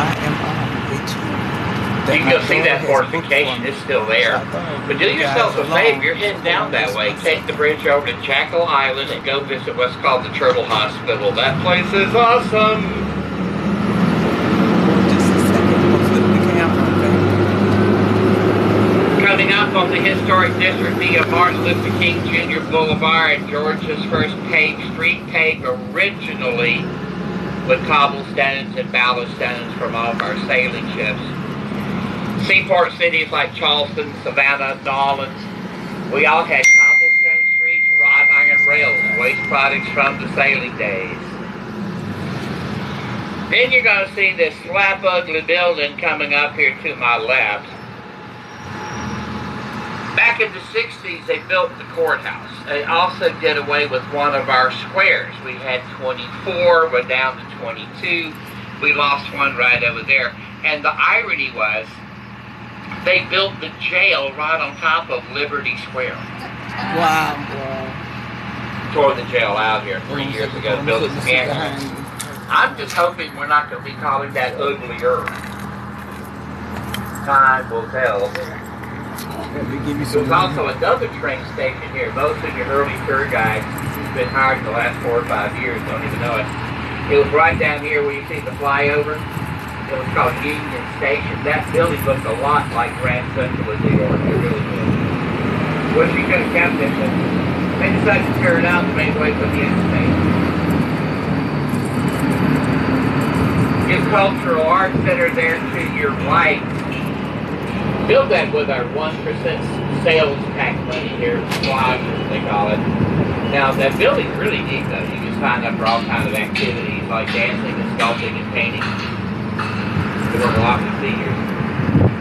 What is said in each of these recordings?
I M I H E. You can go see that fortification, it's still there. But do yourself a favor, you're heading down that way, take the bridge over to Jekyll Island and go visit what's called the Turtle Hospital. That place is awesome. Just a second. I'm gonna flip the camera. Okay. Coming up on the historic district via Martin Luther King Jr. Boulevard and Georgia's first paved street paved originally with cobblestones and ballast stones from all of our sailing ships. Seaport cities like Charleston, Savannah, Orleans, we all had cobblestone streets, wrought iron rails, waste products from the sailing days. Then you're going to see this slap ugly building coming up here to my left. Back in the 60s, they built the courthouse. They also did away with one of our squares. We had 24, we're down to 22. We lost one right over there. And the irony was, they built the jail right on top of Liberty Square. Wow. Wow. Tore the jail out here three years ago, I'm built it putting this you. I'm just hoping we're not going to be calling that uglier. Time will tell. There's also another train station here. Most of your early tour guides who've been hired the last four or five years don't even know it. It was right down here where you see the flyover. It was called Union Station. That building looked a lot like Grand Central in New York. It really did. Wish you could have kept it, but they decided to tear it out and make way for the interstate. Your Cultural Arts Center there to your right build that with our 1% sales tax money here, squash, as they call it. Now, that building's really neat, though. You can sign up for all kinds of activities like dancing and sculpting and painting. There were a lot of seniors.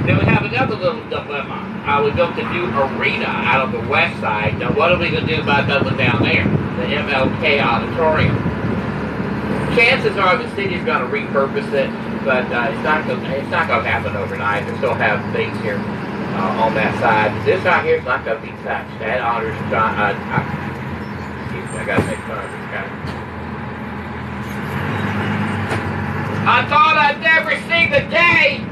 Then we have another little dilemma. Uh, we built a new arena out of the west side. Now, what are we going to do about that one down there? The MLK Auditorium. Chances are the city's going to repurpose it, but uh, it's not going. It's not going to happen overnight. They still have things here uh, on that side. This right here is not going to be touched. That honors John. Uh, uh, excuse me, I got to make fun of this guy. I thought I'd never see the day.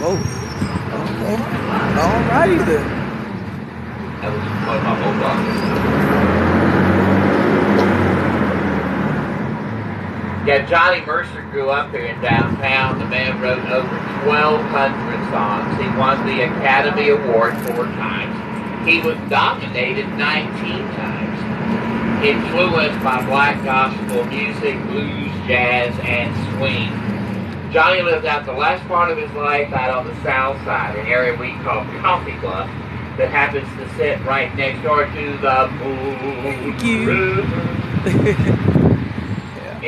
Oh. Okay. All righty then. That was one of my old bosses. Yeah, Johnny Mercer grew up here in downtown. The man wrote over 1,200 songs. He won the Academy Award four times. He was nominated 19 times. Influenced by black gospel music, blues, jazz, and swing. Johnny lived out the last part of his life out on the south side, an area we call Coffee Bluff, that happens to sit right next door to the you. River.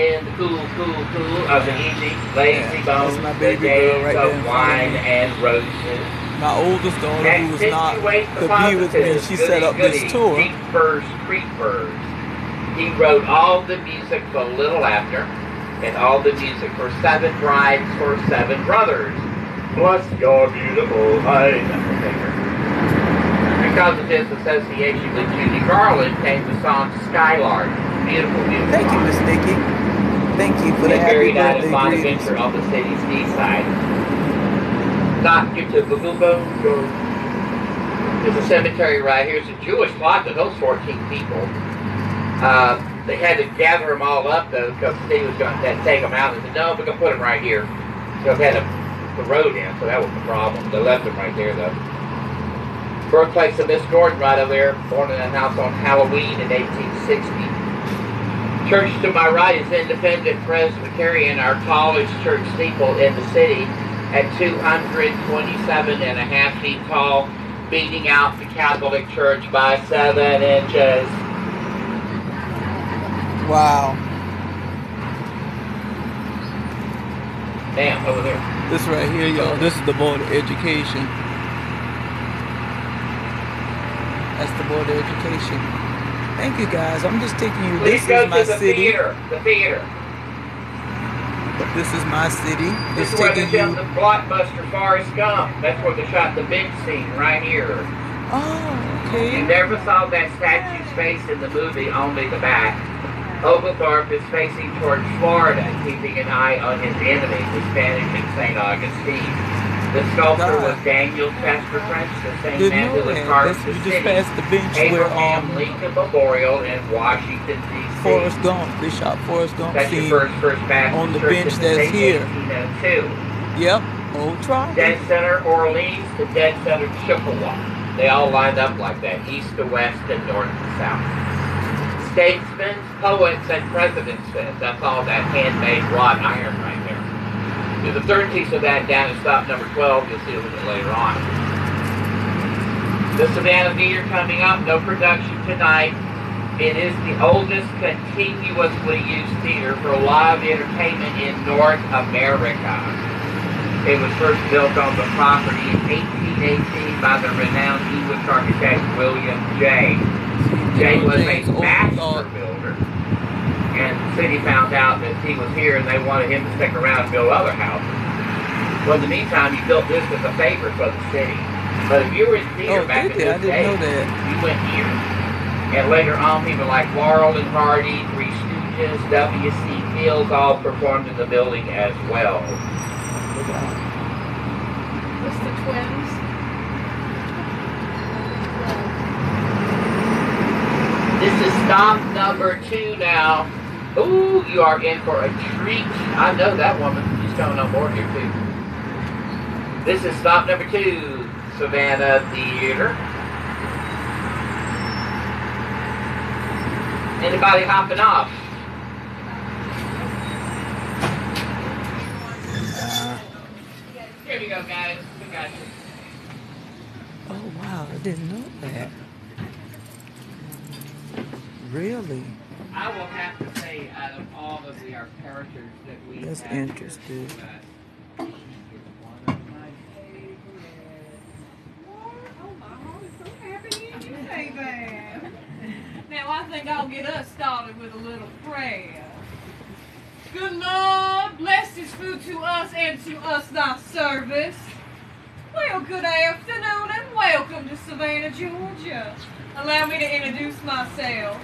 In the cool, cool, cool of the evening, lazy Yeah, bones, that's my the baby girl days right there of in front of wine and roses. My oldest daughter, who was not Accentuate the could be with me, positives, she set up goody, this tour. Deep Furs, Creek Birds. He wrote all the music for Little Laughter and all the music for Seven Brides for Seven Brothers. Bless your beautiful eyes. That's. Because of his association with Judy Garland came the song Skylark. Beautiful, beautiful. Thank you. Miss Nikki. Thank you for the They happy buried birthday in greetings. Bonaventure on the city's east side. Typical bone go. There's a cemetery right here. It's a Jewish plot that those 14 people. Uh, they had to gather them all up though because the city was going to take them out. They said, no, we're going to put them right here. So they had to, the road in, so that was the problem. They left them right there though. Birthplace of Miss Gordon right over there, born in a house on Halloween in 1860. Church to my right is Independent Presbyterian, our tallest church steeple in the city at 227 and a half feet tall, beating out the Catholic Church by seven inches. Wow. Damn, over there. This right here, y'all, this is the Board of Education. That's the Board of Education. Thank you guys. I'm just taking you. Please This go is my to the city. theater. The theater. This is my city. This Just is where they shot the blockbuster Forrest Gump. That's where they shot the big scene right here. Oh, Okay. You never saw that statue's face in the movie, only the back. Oglethorpe is facing towards Florida, keeping an eye on his enemy, the Spanish in St. Augustine. The sculptor God. was Daniel Chester French, the same Didn't man who was carved the we just passed the bench where Abraham um Lincoln Memorial in Washington, D.C. Forrest Gump, Bishop Forrest Gump That's your scene. first First on the bench the that's here. 1802. Yep, old trial. Dead center Orleans to dead center Chippewa. They all lined up like that, east to west and north to south. Statesmen, poets, and presidents that's all that handmade wrought iron right there. Do the third piece of that down and stop number 12, you'll see a little bit later on. The Savannah Theater coming up, no production tonight. It is the oldest continuously used theater for live entertainment in North America. It was first built on the property in 1818 by the renowned English architect William Jay. Jay was a master builder. And the city found out that he was here and they wanted him to stick around and build other houses. Well, in the meantime, he built this as a favor for the city. But if you were in theater Oh, back did in they? this I didn't day, know that. you went here. And later on, people like Laurel and Hardy, Three Stooges, W.C. Fields all performed in the building as well. What's the twins? This is stop number two now. Ooh, you are in for a treat. I know that woman. She's coming on board here too. This is stop number two, Savannah Theater. Anybody hopping off? Here we go, guys. We got you. Oh wow, I didn't know that. Really? I will have to say, out of all of the, our characters that we That's have here, interesting. uh, she is one of my favorites. Oh, my heart is so happy to hear you say that. Now, I think I'll get us started with a little prayer. Good Lord, bless this food to us and to us thy service. Well, good afternoon and welcome to Savannah, Georgia. Allow me to introduce myself.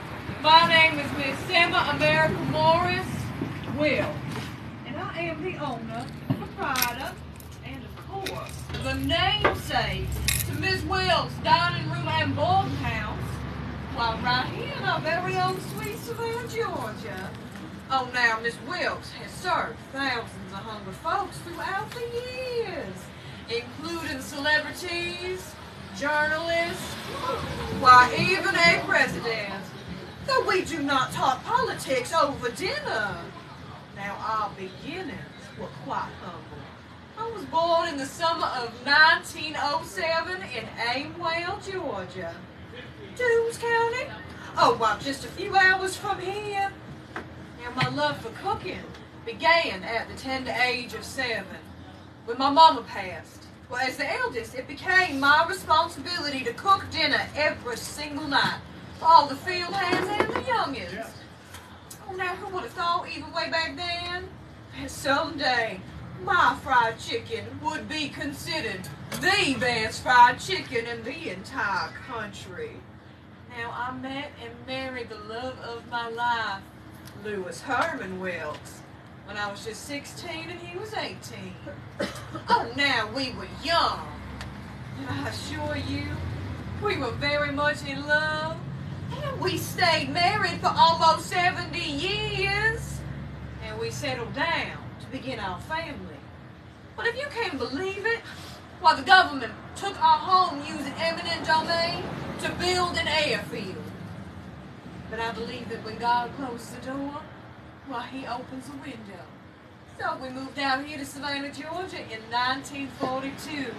My name is Miss Emma America Morris Will, and I am the owner, proprietor, and of course, the namesake to Miss Wilkes' dining room and boarding house. While right here in our very own sweet Savannah, Georgia. Oh, now Miss Wilkes has served thousands of hungry folks throughout the years, including celebrities, journalists, why even a president. Though we do not talk politics over dinner. Now our beginnings were quite humble. I was born in the summer of 1907 in Aimwell, Georgia. Toombs County? Oh, well, just a few hours from here. Now, my love for cooking began at the tender age of seven, when my mama passed. Well, as the eldest, it became my responsibility to cook dinner every single night all the field hands and the youngins. Oh, now, who would have thought, even way back then, that someday my fried chicken would be considered the best fried chicken in the entire country? Now, I met and married the love of my life, Lewis Herman Wilkes, when I was just 16 and he was 18. Oh, now we were young. And I assure you, we were very much in love. And we stayed married for almost 70 years. And we settled down to begin our family. But if you can't believe it, why the government took our home using eminent domain to build an airfield. But I believe that when God closes the door, why he opens the window. So we moved out here to Savannah, Georgia in 1942.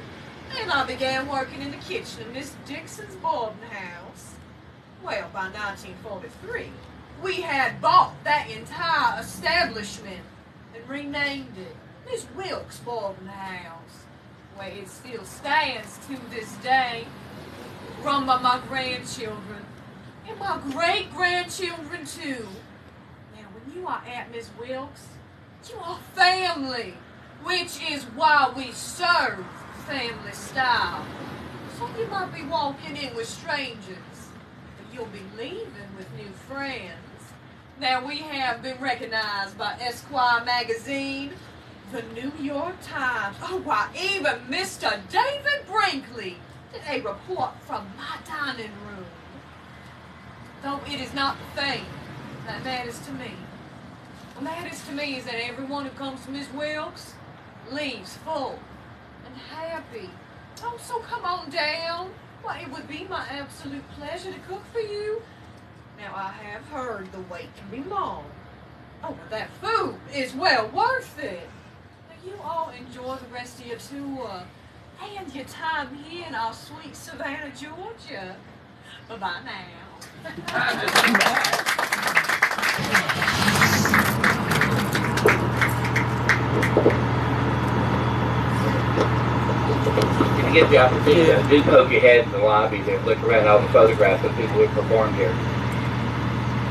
And I began working in the kitchen of Miss Dixon's boarding house. Well, by 1943, we had bought that entire establishment and renamed it Miss Wilkes Boarding House, where it still stands to this day, run by my grandchildren and my great grandchildren too. Now, when you are at Miss Wilkes, you are family, which is why we serve family style. So you might be walking in with strangers, you'll be leaving with new friends. Now we have been recognized by Esquire magazine, the New York Times, oh why even Mr. David Brinkley did a report from my dining room. Though it is not the fame that matters to me. What matters to me is that everyone who comes to Miss Wilkes leaves full and happy. Oh, so come on down. It would be my absolute pleasure to cook for you. Now, I have heard the wait can be long. Oh, that food is well worth it. Now, you all enjoy the rest of your tour and your time here in our sweet Savannah, Georgia. Bye-bye now. You get the opportunity, yeah. do poke your head in the lobby and look around all the photographs of people who performed here.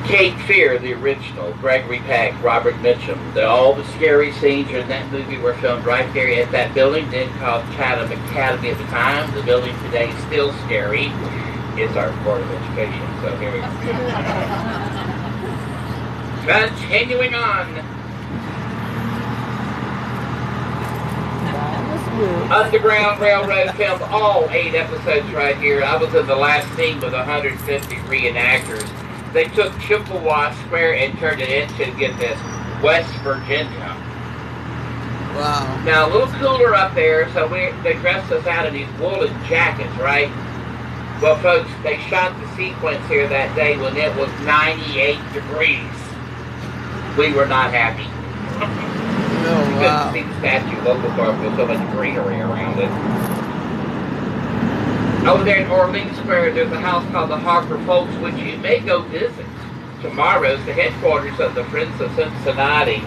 Cape Fear, the original, Gregory Peck, Robert Mitchum, the, all the scary scenes in that movie were filmed right there at that building, then called Chatham Academy at the time. The building today is still scary. It's our Board of Education, so here we go. Continuing on. Underground Railroad filmed all eight episodes right here. I was in the last scene with 150 reenactors. They took Chippewa Square and turned it into, get this, West Virginia. Wow. Now, a little cooler up there, so we they dressed us out in these woolen jackets, right? Well, folks, they shot the sequence here that day when it was 98 degrees. We were not happy. Oh, wow. You couldn't see the statue local park with so much greenery around it. Over there in Orleans Square, there's a house called the Harper Fowlkes, which you may go visit. Tomorrow's the headquarters of the Friends of Cincinnati.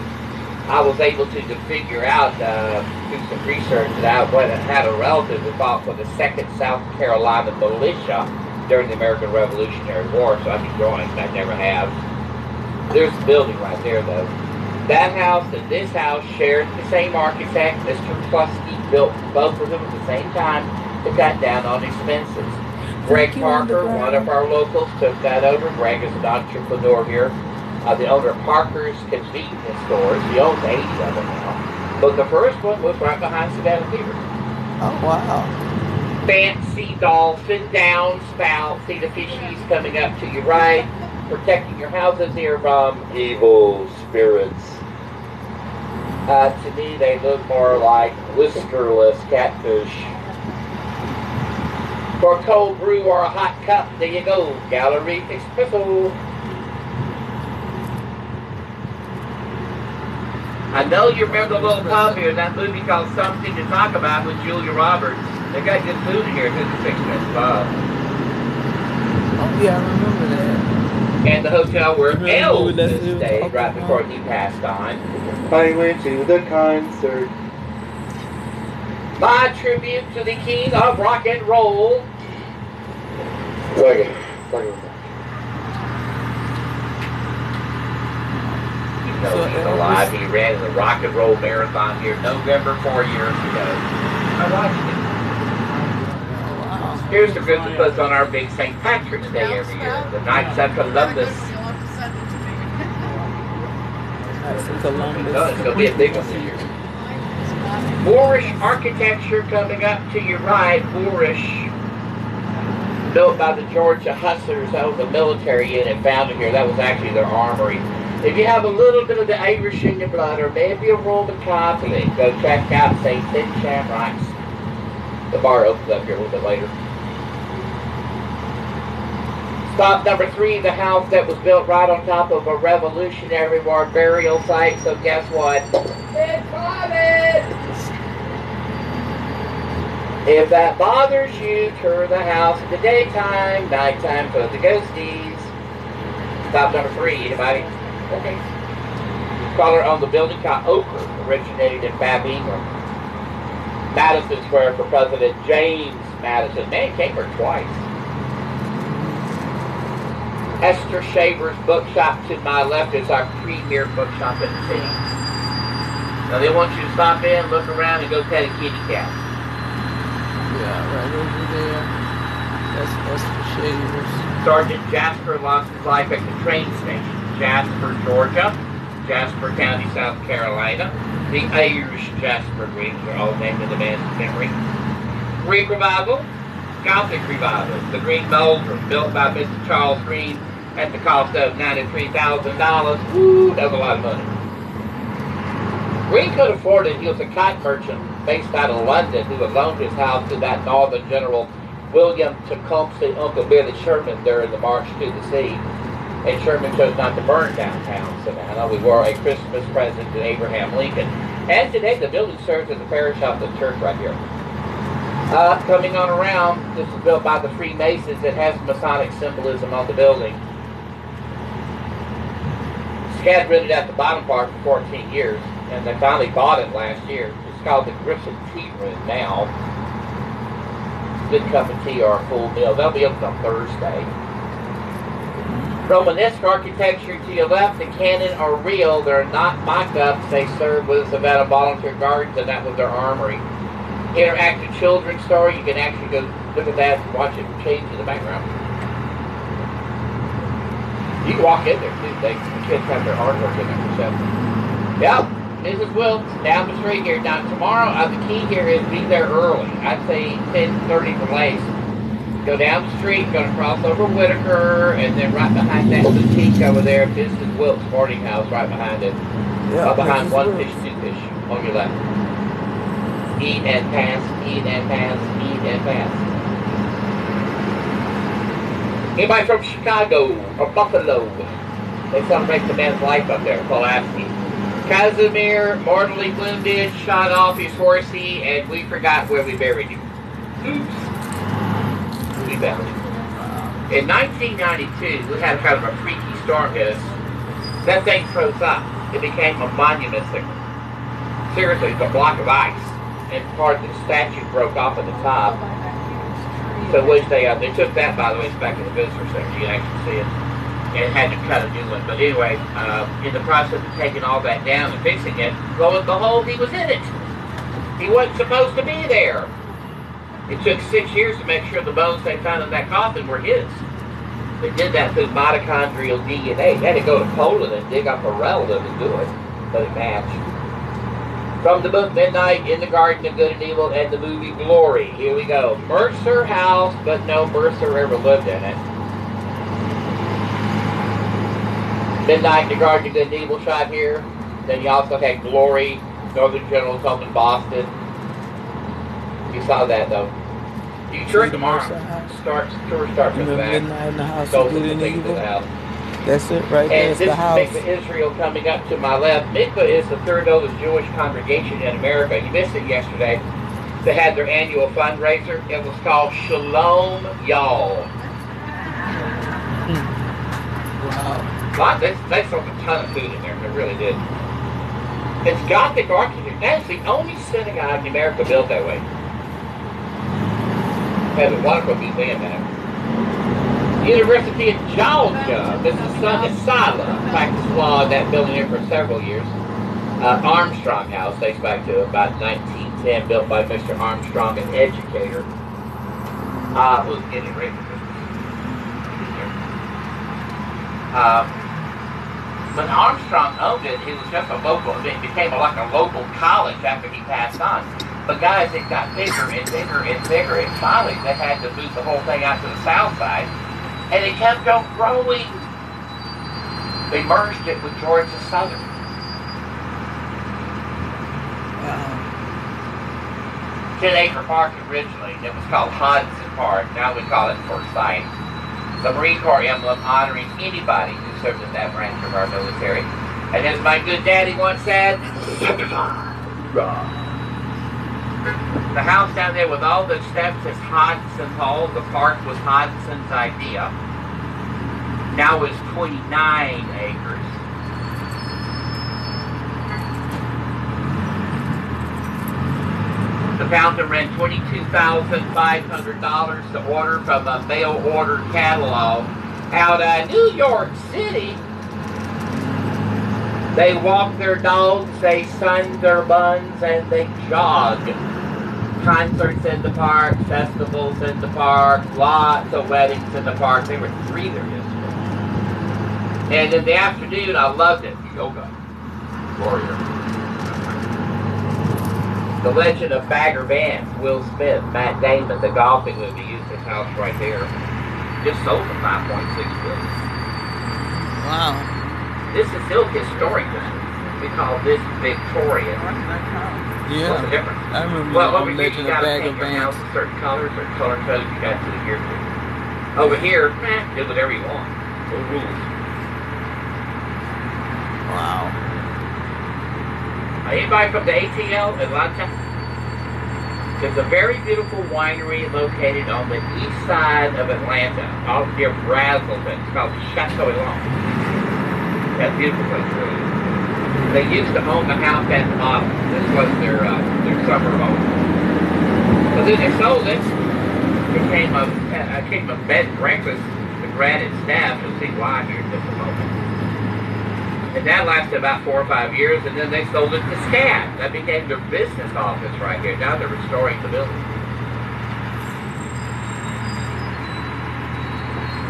I was able to, to figure out, uh, through some research, that I went and had a relative who fought for the 2nd South Carolina Militia during the American Revolutionary War, so I can drawings I never have. There's the building right there, though. That house and this house shared the same architect. Mr. Cluskey built both of them at the same time to cut down on expenses. Greg Parker, one of our locals, took that over. Greg is an entrepreneur here. Uh, the owner of Parker's Convenience Stores. He owns 80 of them now. But the first one was right behind Savannah Theater. Oh, wow. Fancy dolphin downspout. See the fishies coming up to your right, protecting your houses here from evil spirits. Uh, to me, they look more like whiskerless catfish. For a cold brew or a hot cup, there you go, Gallery Espresso. I know you remember the little pub here, that movie called Something to Talk About with Julia Roberts. They got good food here, it's a six-minute pub. Oh yeah. And the hotel where mm-hmm. Elvis stayed right before he passed on. I went to the concert. My tribute to the king of rock and roll. Second. Second. You know, he's alive. He ran the rock and roll marathon here November four years ago. I watched it. Here's the group that puts on our big St. Patrick's Day every year, the Knights of Columbus. Columbus. Oh, it's going to be a big one this year. Moorish architecture coming up to your right. Moorish, built by the Georgia Hussars. That was a military unit founded here. That was actually their armory. If you have a little bit of the Irish in your blood, or maybe a Roman Catholic, go check out St. Tin Shamrocks. The bar opens up here a little bit later. Stop number three, the house that was built right on top of a Revolutionary War burial site. So guess what? It's haunted! If that bothers you, tour the house in the daytime, nighttime for the ghosties. Stop number three, anybody? Okay. Color on the building called Ochre, originated in Fab. Madison Square for President James Madison. Man, came here twice. Esther Shaver's bookshop to my left is our premier bookshop in the city. Now they want you to stop in, look around, and go pet a kitty cat. Yeah, right over there. That's the shavers. Sergeant Jasper lost his life at the train station. Jasper, Georgia. Jasper County, South Carolina. The Irish Jasper Greens are all named in the man's memory. Greek Revival. Gothic Revival. The Green Meldrim, built by Mr. Charles Green at the cost of $93,000. Woo, that was a lot of money. Green could afford it. He was a kite merchant based out of London who had loaned his house to that Northern General William Tecumseh, Uncle Billy Sherman during the March to the Sea. And Sherman chose not to burn downtown Savannah. We wore a Christmas present to Abraham Lincoln. And today the building serves as a parish house of the church right here. Uh, coming on around, this is built by the Freemasons. It has Masonic symbolism on the building. SCAD rented out the bottom part for 14 years, and they finally bought it last year. It's called the Gryphon Tea Room now. Good cup of tea or a full meal. They'll be open on Thursday. Romanesque architecture to your left, the cannon are real. They're not mock-ups. They serve with Savannah Volunteer Guards, and that was their armory. Interactive children's story. You can actually go look at that and watch it change in the background. You can walk in there too. They, the kids have their artwork in there for seven. Yep, Mrs. Wilkes down the street here. Now tomorrow, uh, the key here is be there early. I'd say 10:30 for latest. Go down the street, gonna cross over Whitaker, and then right behind that boutique over there, Mrs. Wilkes boarding house, right behind it. Yeah, Up behind one fish, two fish on your left. Eat and pass, eat and pass, eat and pass. Anybody from Chicago or Buffalo? They celebrate the man's life up there, Pulaski. Casimir, mortally wounded, shot off his horsey, and we forgot where we buried him. Oops. We buried him. In 1992, we had kind of a freaky storm hit us. That thing froze up. It became a monument thing. Seriously, it's a block of ice. And part of the statue broke off at the top. So which they uh, they took that by the way, it's back in the visitor center. You actually see it. And had to cut a new one. But anyway, uh, in the process of taking all that down and fixing it, lo and behold, he was in it. He wasn't supposed to be there. It took six years to make sure the bones they found in that coffin were his. They did that through mitochondrial DNA. They had to go to Poland and dig up a relative and do it, but it matched. From the book Midnight in the Garden of Good and Evil and the movie Glory. Here we go. Mercer House, but no Mercer ever lived in it. Midnight in the Garden of Good and Evil shot here. Then you also had Glory, Northern General's home in Boston. You saw that though. You it tomorrow. Starts tour starts with the midnight in the house Those of are good the and things evil. the house. That's it right there. And It's this the is house. Mickve Israel coming up to my left. Mickve is the third oldest Jewish congregation in America. You missed it yesterday. They had their annual fundraiser. It was called Shalom Y'all. Wow. Lot, they, they sold a ton of food in there. They really did. It's Gothic architecture. That's the only synagogue in America built that way. Has a wonderful museum in it. University of Georgia. This is son of Sila. Practiced law in that building here for several years. Uh, Armstrong House dates back to about 1910, built by Mr. Armstrong, an educator. Uh, who's getting ready for Christmas? Uh, when Armstrong owned it, it was just a local, it became like a local college after he passed on. But guys, it got bigger and bigger and bigger, and finally they had to move the whole thing out to the south side, and it kept on growing. They merged it with Georgia Southern. Wow. 10 acre park originally. It was called Hodgson Park. Now we call it Forsyth. The Marine Corps emblem honoring anybody who served in that branch of our military. And as my good daddy once said, the house down there with all the steps is Hodgson Hall. The park was Hodgson's idea. Now it's 29 acres. The fountain ran $22,500 to order from a mail order catalog out of New York City. They walk their dogs, they sun their buns, and they jog. concerts in the park, festivals in the park, lots of weddings in the park. There were three there yesterday. And in the afternoon, I loved it. Yoga. Warrior. The Legend of Bagger Vance, Will Smith, Matt Damon, the golfing movie used his house right there. Just sold for 5.6 billion. Wow. This is still historic. We call this Victoria. What's the Yeah. difference? I remember Well, the over here you gotta Bag paint of your house a certain color, certain color code you got to adhere to. Over here, eh, do whatever you want. No rules. Wow. Anybody from the ATL, Atlanta? There's a very beautiful winery located on the east side of Atlanta, off near Braselton. It's called Chateau Elan. That place, really. is. They used to own the house at the bottom. This was their uh, their summer home. But then they sold it. Became a uh, became a bed and breakfast. The grad and staff. You'll see why here in just a moment. And that lasted about four or five years, and then they sold it to SCAD. That became their business office right here. Now they're restoring the building.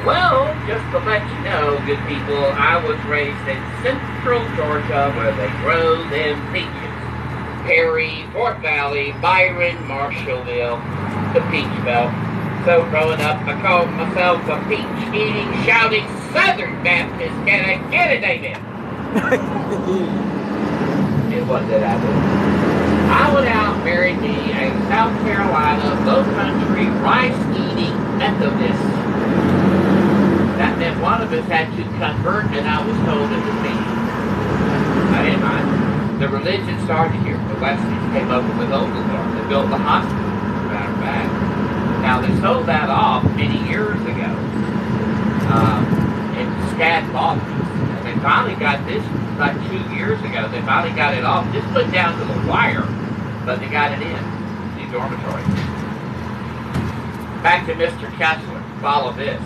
Well, just to let you know, good people, I was raised in central Georgia where they grow them peaches. Perry, Fort Valley, Byron, Marshallville, the Peach Belt. So growing up, I called myself a peach-eating, shouting Southern Baptist. Can I get it, amen? It was that I did. I went out married me a South Carolina, low country, rice eating Methodist. Meant one of us had to convert, and I was told it was me. I didn't mind. The religion started here. The Wesleys came up with Oglethorpe. They built the hospital, as a matter of fact. Now, they sold that off many years ago. Um, and SCAD bought. And they finally got this about two years ago. They finally got it off. Just put down to the wire, but they got it in. The dormitory. Back to Mr. Kessler. Follow this.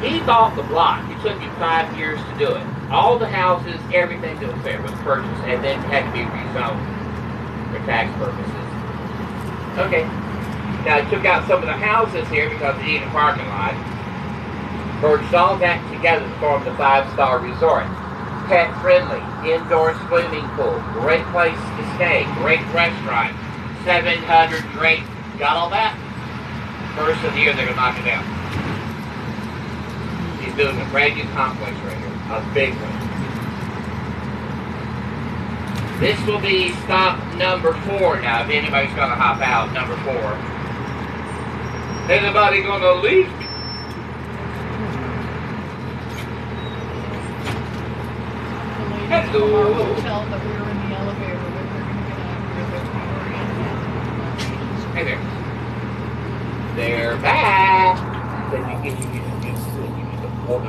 He bought the block. It took him five years to do it. All the houses, everything that was there was purchased and then had to be rezoned for tax purposes. Okay. Now, I took out some of the houses here because he needed a parking lot. Merged all that together to form the five-star resort. Pet friendly, indoor swimming pool, great place to stay, great restaurant, 700 drink. Got all that? First of the year, they're going to knock it down. Doing a brand new complex right here, a big one. This will be stop number four now, if anybody's going to hop out, number four. Anybody going to leave? In. Hey there. They're back. Food.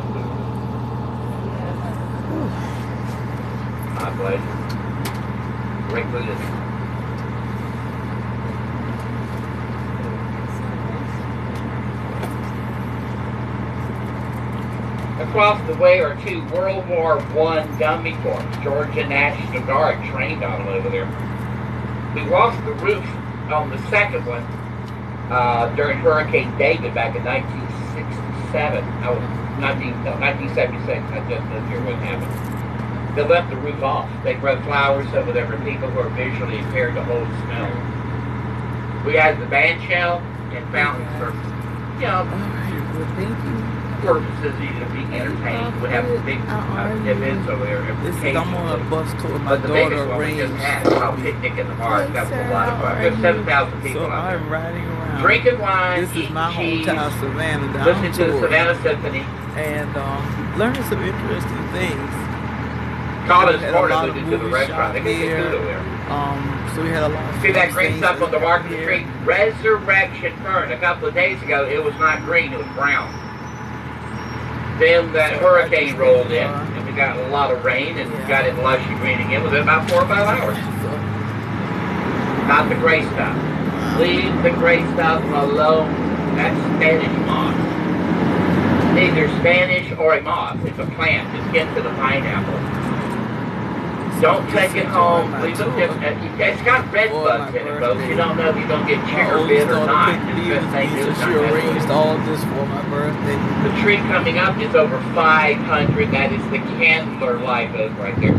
My pleasure. Great for. Across the way are two World War One dummy forts. Georgia National Guard trained on them over there. We lost the roof on the second one uh, during Hurricane David back in 1967. I was 19, no, 1976. I just lived here when it happened. They left the roof off. They grow flowers over there for people who are visually impaired to hold smell. We had the band shell and fountains for, you know, Alright, well, thank you. purposes, you know, being entertained. We have big uh, events over there. This is, I'm on a bus tour. My But the daughter biggest one we just had, called Picnic in the Park, that was a lot of fun. There's 7,000 people So out there. I'm riding around. Drinking wine, This is my cheese, hometown, Savannah. Down listening to the Savannah Symphony. and um, learning some interesting things. Called us We had a morning, lot we of did to the restaurant. They shop get food there. Um, so we had a lot of See that green stuff on the market here. street? Resurrection Fern. A couple of days ago, it was not green, it was brown. Then that So hurricane rolled in, uh, and we got a lot of rain, and Yeah. got it lushy green again within about four or five hours. So, Not the gray stuff. Leave the gray stuff alone. That's Spanish moss. Either Spanish or a moss. It's a plant. It's akin to the pineapple. Don't take it home. Leave it just, uh, it's got red bugs in it, folks. You don't know if you're going to get bit or not. couldn't It's just they do so she arranged all this for my birthday. The tree coming up is over 500. That is the Candler live oak right there.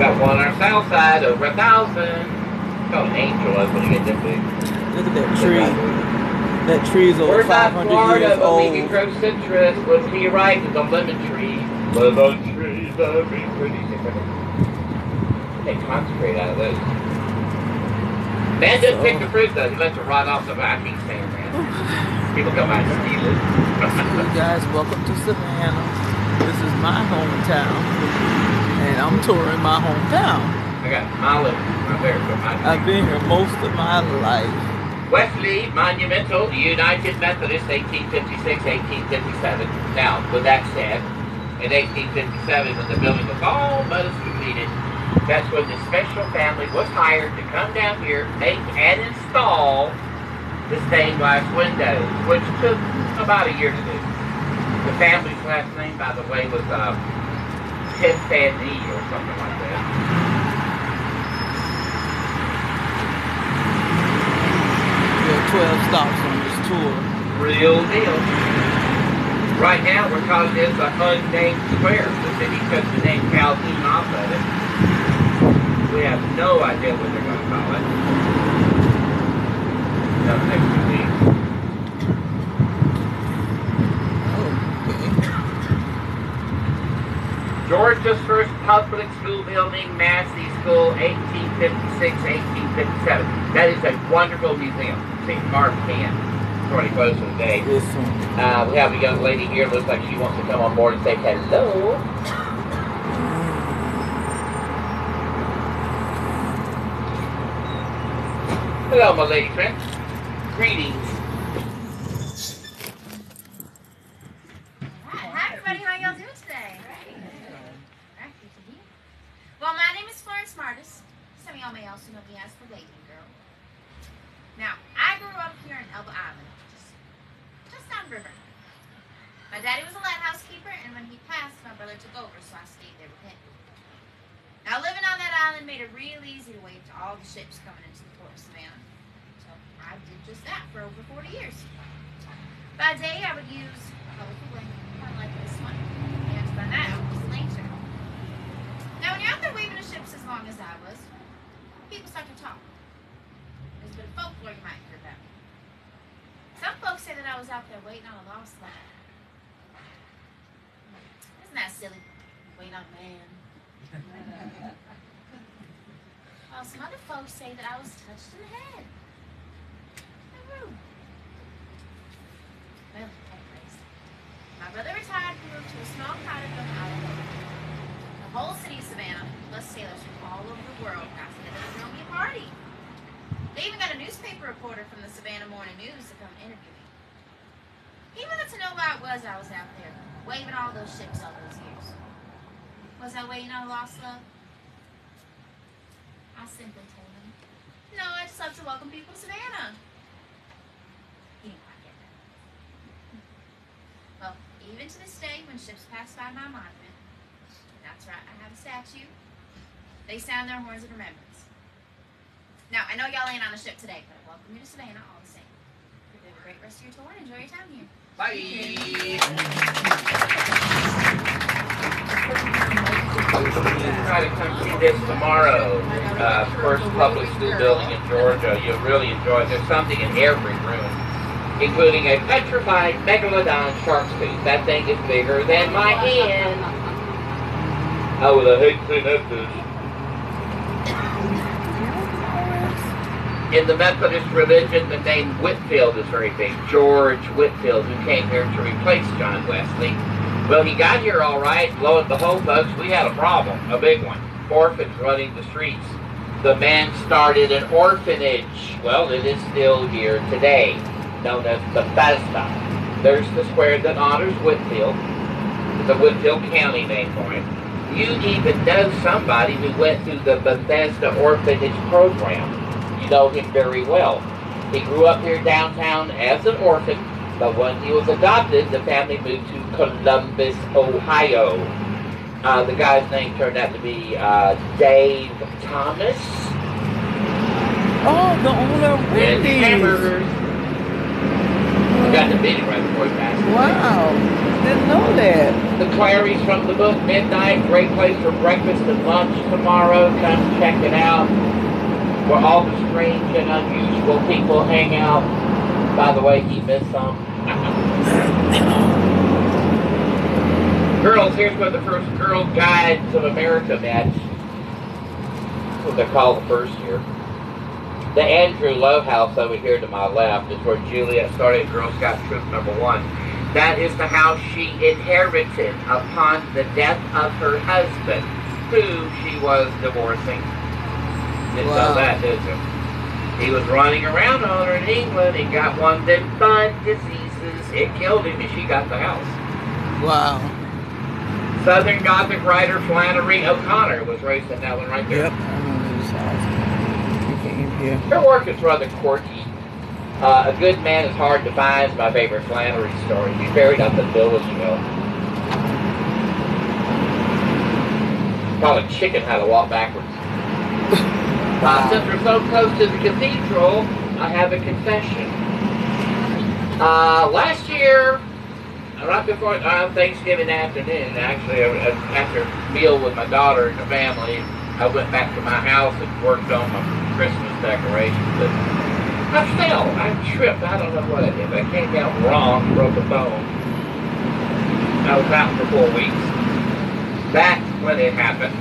Got one on our south side, over a thousand. It's angel oak when you get this big. Look at that tree. That tree is over We're not 500 Florida, years but we can grow citrus. Listen to your right, it's a lemon tree. Lemon trees, very pretty. They concentrate out of those. Man doesn't pick the fruit though. He lets it rot off the back. I keep saying that. People come out and steal it. Hey guys, welcome to Savannah. This is my hometown, and I'm touring my hometown. I got Olive right So I've been here most of my life. Wesley Monumental United Methodist, 1856, 1857. Now, with that said, in 1857, when the building was almost completed, that's when the special family was hired to come down here, make and install the stained glass windows, which took about a year to do. The family's last name, by the way, was uh, Tiffany or something like that. There are 12 stops on this tour. Real deal. Right now, we're calling this a unnamed square. The city took the name Calhoun off of it. We have no idea what they're going to call it. No, next two weeks. Okay. Georgia's first public school building, Massie School, 1856, 1857. That is a wonderful museum. St. Mark Can. Pretty close to the day. This. Uh, we have a young lady here. Looks like she wants to come on board and say hello. Hello, my lady friend. Greetings. Hi, everybody. How y'all doing today? Alright, good to hear. Well, my name is Florence Martus. Some of y'all may also know me as the Lady Girl. Now, I grew up here in Elba Island, just, just down river. My daddy was a lighthouse keeper, and when he passed, my brother took over, so I stayed there with him. Now, living on that island made it real easy to wave to all the ships coming into the port of Savannah. So I did just that for over 40 years. By day, I would use a colorful blanket, kind of like this one, and by night, I use a lantern. Now, when you're out there waving to ships as long as I was, people start to talk. There's of folklore you might hear about. Some folks say that I was out there waiting on a lost love. Isn't that silly? Waiting on a man. While some other folks say that I was touched in the head. Well, anyways, my brother retired and moved to a small cottage on island. The whole city of Savannah, plus sailors from all over the world, throw me a party. They even got a newspaper reporter from the Savannah Morning News to come interview me. He wanted to know why it was I was out there, waving all those ships all those years. Was I waiting on lost love? I simply told him, no, I just love to welcome people to Savannah. He didn't. Well, even to this day, when ships pass by my monument, that's right, I have a statue, they sound their horns in remembrance. Now, I know y'all ain't on the ship today, but I welcome you to Savannah all the same. Hope you have a great rest of your tour and enjoy your time here. Bye. Try to come see this tomorrow. Uh, first public school building in Georgia. You'll really enjoy it. There's something in every room, including a petrified megalodon shark's tooth. That thing is bigger than my hand. I would have hate clean up this. In the Methodist religion, the name Whitefield is very big. George Whitefield, who came here to replace John Wesley. Well, he got here all right. Lo and behold, folks, we had a problem, a big one. Orphans running the streets. The man started an orphanage. Well, it is still here today, known as Bethesda. There's the square that honors Whitefield. It's a Whitfield County name for him. You even know somebody who went through the Bethesda Orphanage program. You know him very well. He grew up here downtown as an orphan, but when he was adopted, the family moved to Columbus, Ohio. Uh, the guy's name turned out to be uh, Dave Thomas. Oh, the owner of Wendy's. Got right before he passed. away. Wow. Didn't know that. The Clary's from the book Midnight. Great place for breakfast and lunch tomorrow. Come check it out. Where all the strange and unusual people hang out. By the way, he missed some. Girls, here's where the first Girl Guides of America met. That's what they call the first year. The Andrew Low House over here to my left is where Juliette started Girl Scout Troop number one. That is the house she inherited upon the death of her husband, who she was divorcing. Didn't know that, did you? He was running around on her in England. He got one of them fun diseases. It killed him, and she got the house. Wow. Southern Gothic writer Flannery O'Connor was raised in that one right there. Yep. I remember this house. Here. Her work is rather quirky. Uh, a good man is hard to find is my favorite Flannery story. He's buried up in Milledgeville. Call a chicken how to walk backwards. Uh, since we're so close to the cathedral, I have a confession. Uh, last year, right before uh, Thanksgiving afternoon, actually, uh, after a meal with my daughter and the family, I went back to my house and worked on my Christmas decorations. I fell. I tripped. I don't know what I did. I came down wrong, broke a bone. I was out for four weeks. That's when it happened.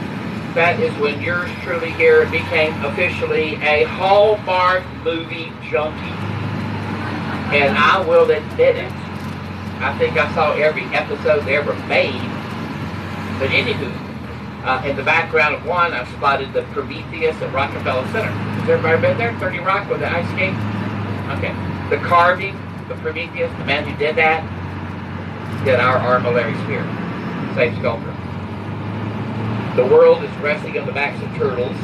That is when yours truly here became officially a Hallmark movie junkie. And I will admit it. I think I saw every episode ever made. But anywho, uh, in the background of one, I've spotted the Prometheus at Rockefeller Center. Has everybody been there? 30 Rock with the ice skate? Okay. The carving, the Prometheus, the man who did that, did our armillary sphere. Same sculptor. The world is resting on the backs of turtles.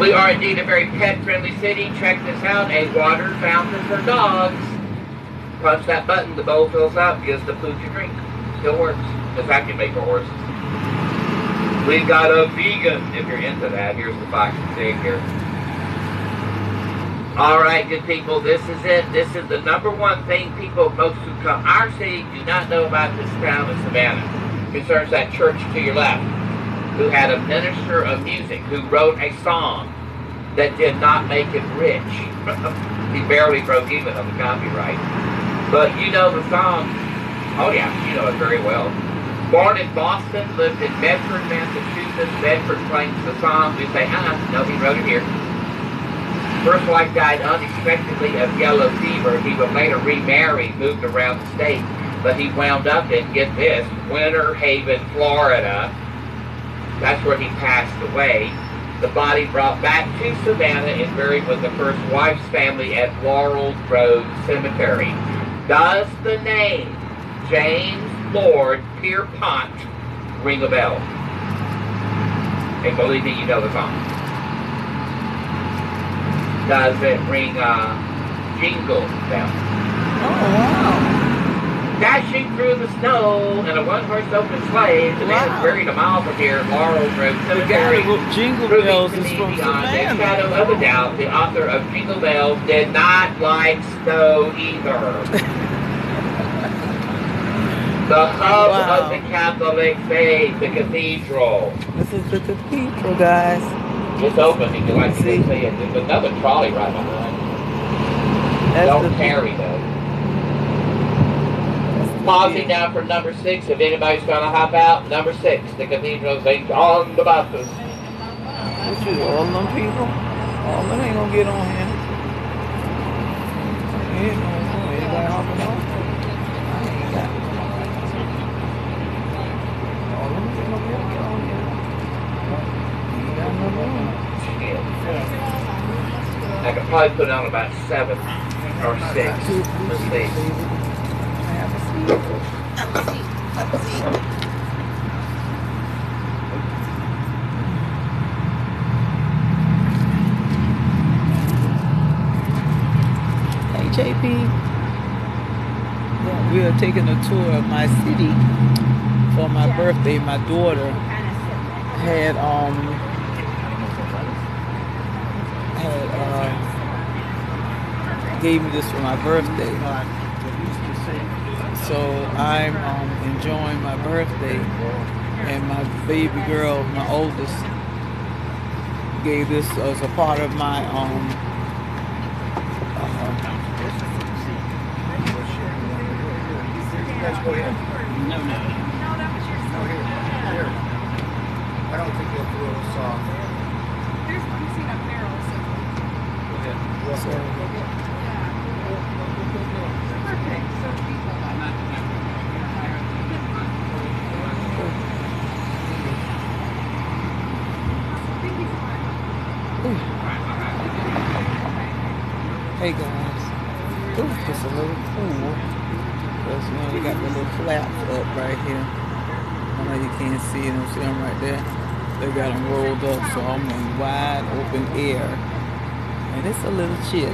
We are indeed a very pet-friendly city. Check this out, a water fountain for dogs. Punch that button, the bowl fills up, gives the pooch a drink. Still works. Vacuum made for horses. We've got a vegan, if you're into that. Here's the box of pig here. All right, good people, this is it. This is the number one thing people, folks who come our city, do not know about this town of Savannah. Concerns that church to your left, who had a minister of music who wrote a song that did not make him rich. he barely broke even on the copyright. But you know the song. Oh yeah, you know it very well. Born in Boston, lived in Bedford, Massachusetts. Bedford claims the song. We say, ah, no, he wrote it here. First wife died unexpectedly of yellow fever. He would later remarry, moved around the state, but he wound up in, get this, Winter Haven, Florida. That's where he passed away. The body brought back to Savannah and buried with the first wife's family at Laurel Grove Cemetery. Does the name James Lord Pierpont ring a bell? And believe me, you know the song. Does it ring a jingle bell? Oh, wow. Dashing through the snow in a one-horse open sleigh, the man Wow. is buried a mile from here, Laurel Grove The guy Cemetery. Jingle Bells is from beyond a shadow of a doubt, the author of Jingle Bells did not like snow either. the hub Wow. of the Catholic faith, the cathedral. This is the cathedral, guys. It's open you like to See. it. There's another trolley right behind. That's Don't carry the Pausing now for number six. If anybody's going to hop out, number six, the Cathedral of St. John the Baptist. What you, all them people? All them ain't gonna get on here. Ain't no anybody hopping on. I ain't got. All them ain't gonna get on here. Ain't got no room. I could probably put on about seven or six. Let's see. Have a seat. Hey JP. Yeah, we are taking a tour of my city. for my birthday, my daughter had um had uh gave me this for my birthday. So I'm um, enjoying my birthday, and my baby girl, my oldest, gave this as a part of my um. uh, Let's go ahead. No, no. Here. I don't think you'll throw us off. There's one seen up there also. Go ahead. so, Perfect. So people. hey guys, it was just a little cool because you know they got the little flaps up right here. I know you can't see them, see them right there. They got them rolled up, so I'm in wide open air, and it's a little chilly.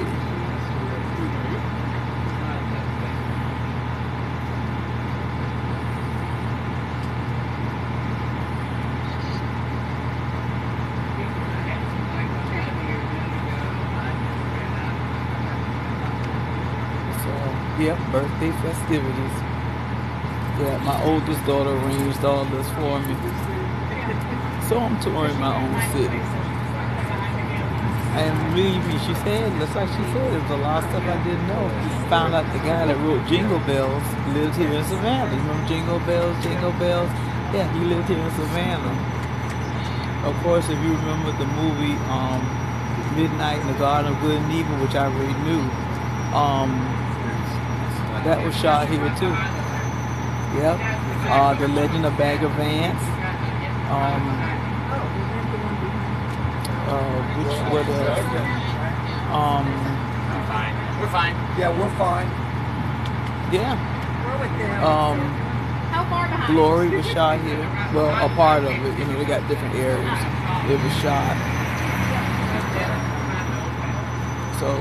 So, yep, birthday festivities. Yeah, my oldest daughter arranged all this for me. So I'm touring my own city. And believe me, she said, looks like she said, there's a lot of stuff I didn't know. Found out the guy that wrote Jingle Bells lives here in Savannah. You remember Jingle Bells, Jingle Bells? Yeah, he lived here in Savannah. Of course, if you remember the movie um, Midnight in the Garden of Good and Evil, which I already knew, um, that was shot here too. Yep. Uh, the Legend of Bagger Vance. Um, uh, which what else? Um, We're fine. Yeah, we're fine. yeah. Um, How far behind? Glory was shot here. Well, a part of it. You know, they got different areas. It was shot. So,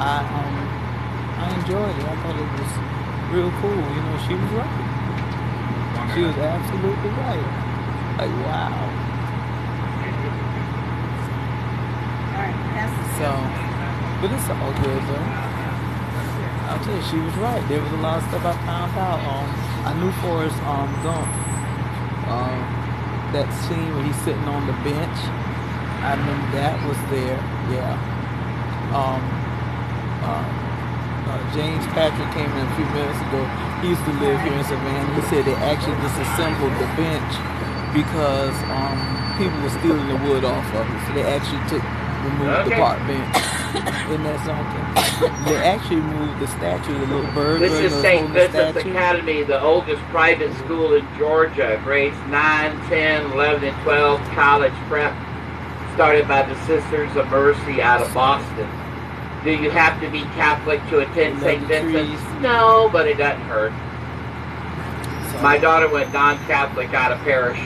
I um, I enjoyed it. I thought it was real cool. You know, she was right. She was absolutely right. Like wow. So, but it's all good though. I'll tell you, she was right. There was a lot of stuff I found out. Um, I knew Forrest um Gump. Um, that scene where he's sitting on the bench. I remember that was there. Yeah. Um, uh, uh, James Patrick came in a few minutes ago. He used to live here in Savannah. He said they actually disassembled the bench because um, people were stealing the wood off of it. So they actually took removed the Okay. park bench. Isn't that they actually moved the statue, the little bird. This is St. Vincent's. Academy, the oldest private school in Georgia, grades 9, 10, 11, and 12, college prep, started by the Sisters of Mercy out of Boston. Do you have to be Catholic to attend St. Vincent's? No, but it doesn't hurt. So- My daughter went non-Catholic out of parish.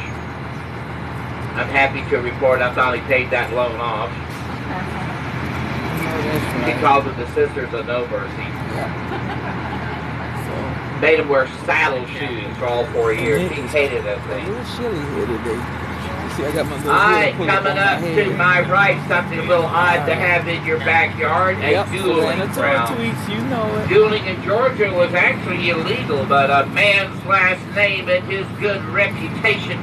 I'm happy to report I finally paid that loan off. Right. them the Sisters of No Mercy. So, Made them wear saddle shoes for all four years. He hated that a thing. little chilly here today. You see, I got my little hood up coming my up to my right, something a little odd to have in your backyard, a Yep, dueling Savannah Toy ground. Tweets, you know it. Dueling in Georgia was actually illegal, but a man's last name and his good reputation,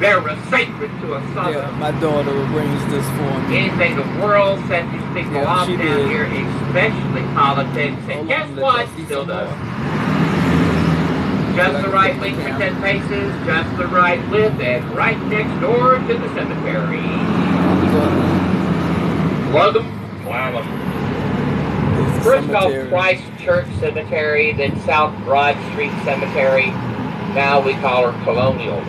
they're sacred to a Yeah, my daughter arranged this for me. Anything the world set these people Yeah, off down did. here, especially politics, and guess what? Still does. Just Like the right length for 10 paces, just the right width, and right next door to the cemetery. Plug 'em, plow 'em. It's a First called. Christ Church Cemetery, then South Broad Street Cemetery. Now we call her Colonial.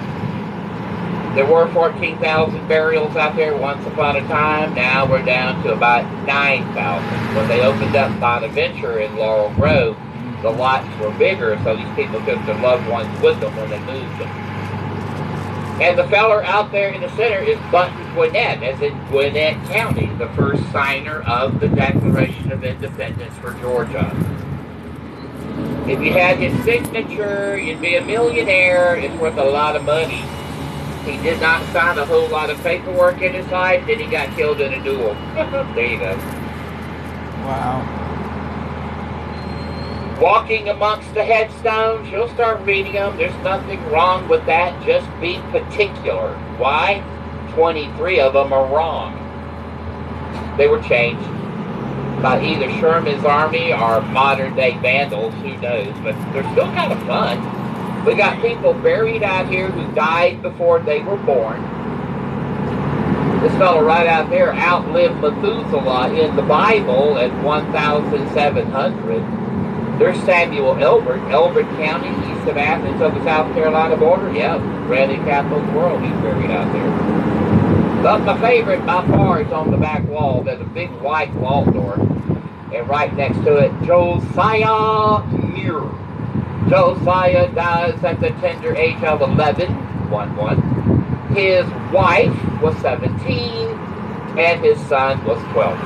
There were 14,000 burials out there once upon a time. Now we're down to about 9,000. When they opened up Bonaventure in Laurel Grove, the lots were bigger, so these people took their loved ones with them when they moved them. And the feller out there in the center is Button Gwinnett, as in Gwinnett County, the first signer of the Declaration of Independence for Georgia. If you had his signature, you'd be a millionaire. It's worth a lot of money. He did not sign a whole lot of paperwork in his life, then he got killed in a duel. there you go. Wow. Walking amongst the headstones, you'll start reading them. There's nothing wrong with that. Just be particular. Why? 23 of them are wrong. They were changed by either Sherman's army or modern day vandals, who knows, but they're still kind of fun. We got people buried out here who died before they were born. This fellow right out there outlived Methuselah in the Bible at 1,700. There's Samuel Elbert, Elbert County, east of Athens, on the South Carolina border. Yep, Bradley capital world. He's buried out there. But my favorite by far is on the back wall. There's a big white wall door. And right next to it, Josiah Muir. Josiah dies at the tender age of 11, 1 1. His wife was 17, and his son was 12.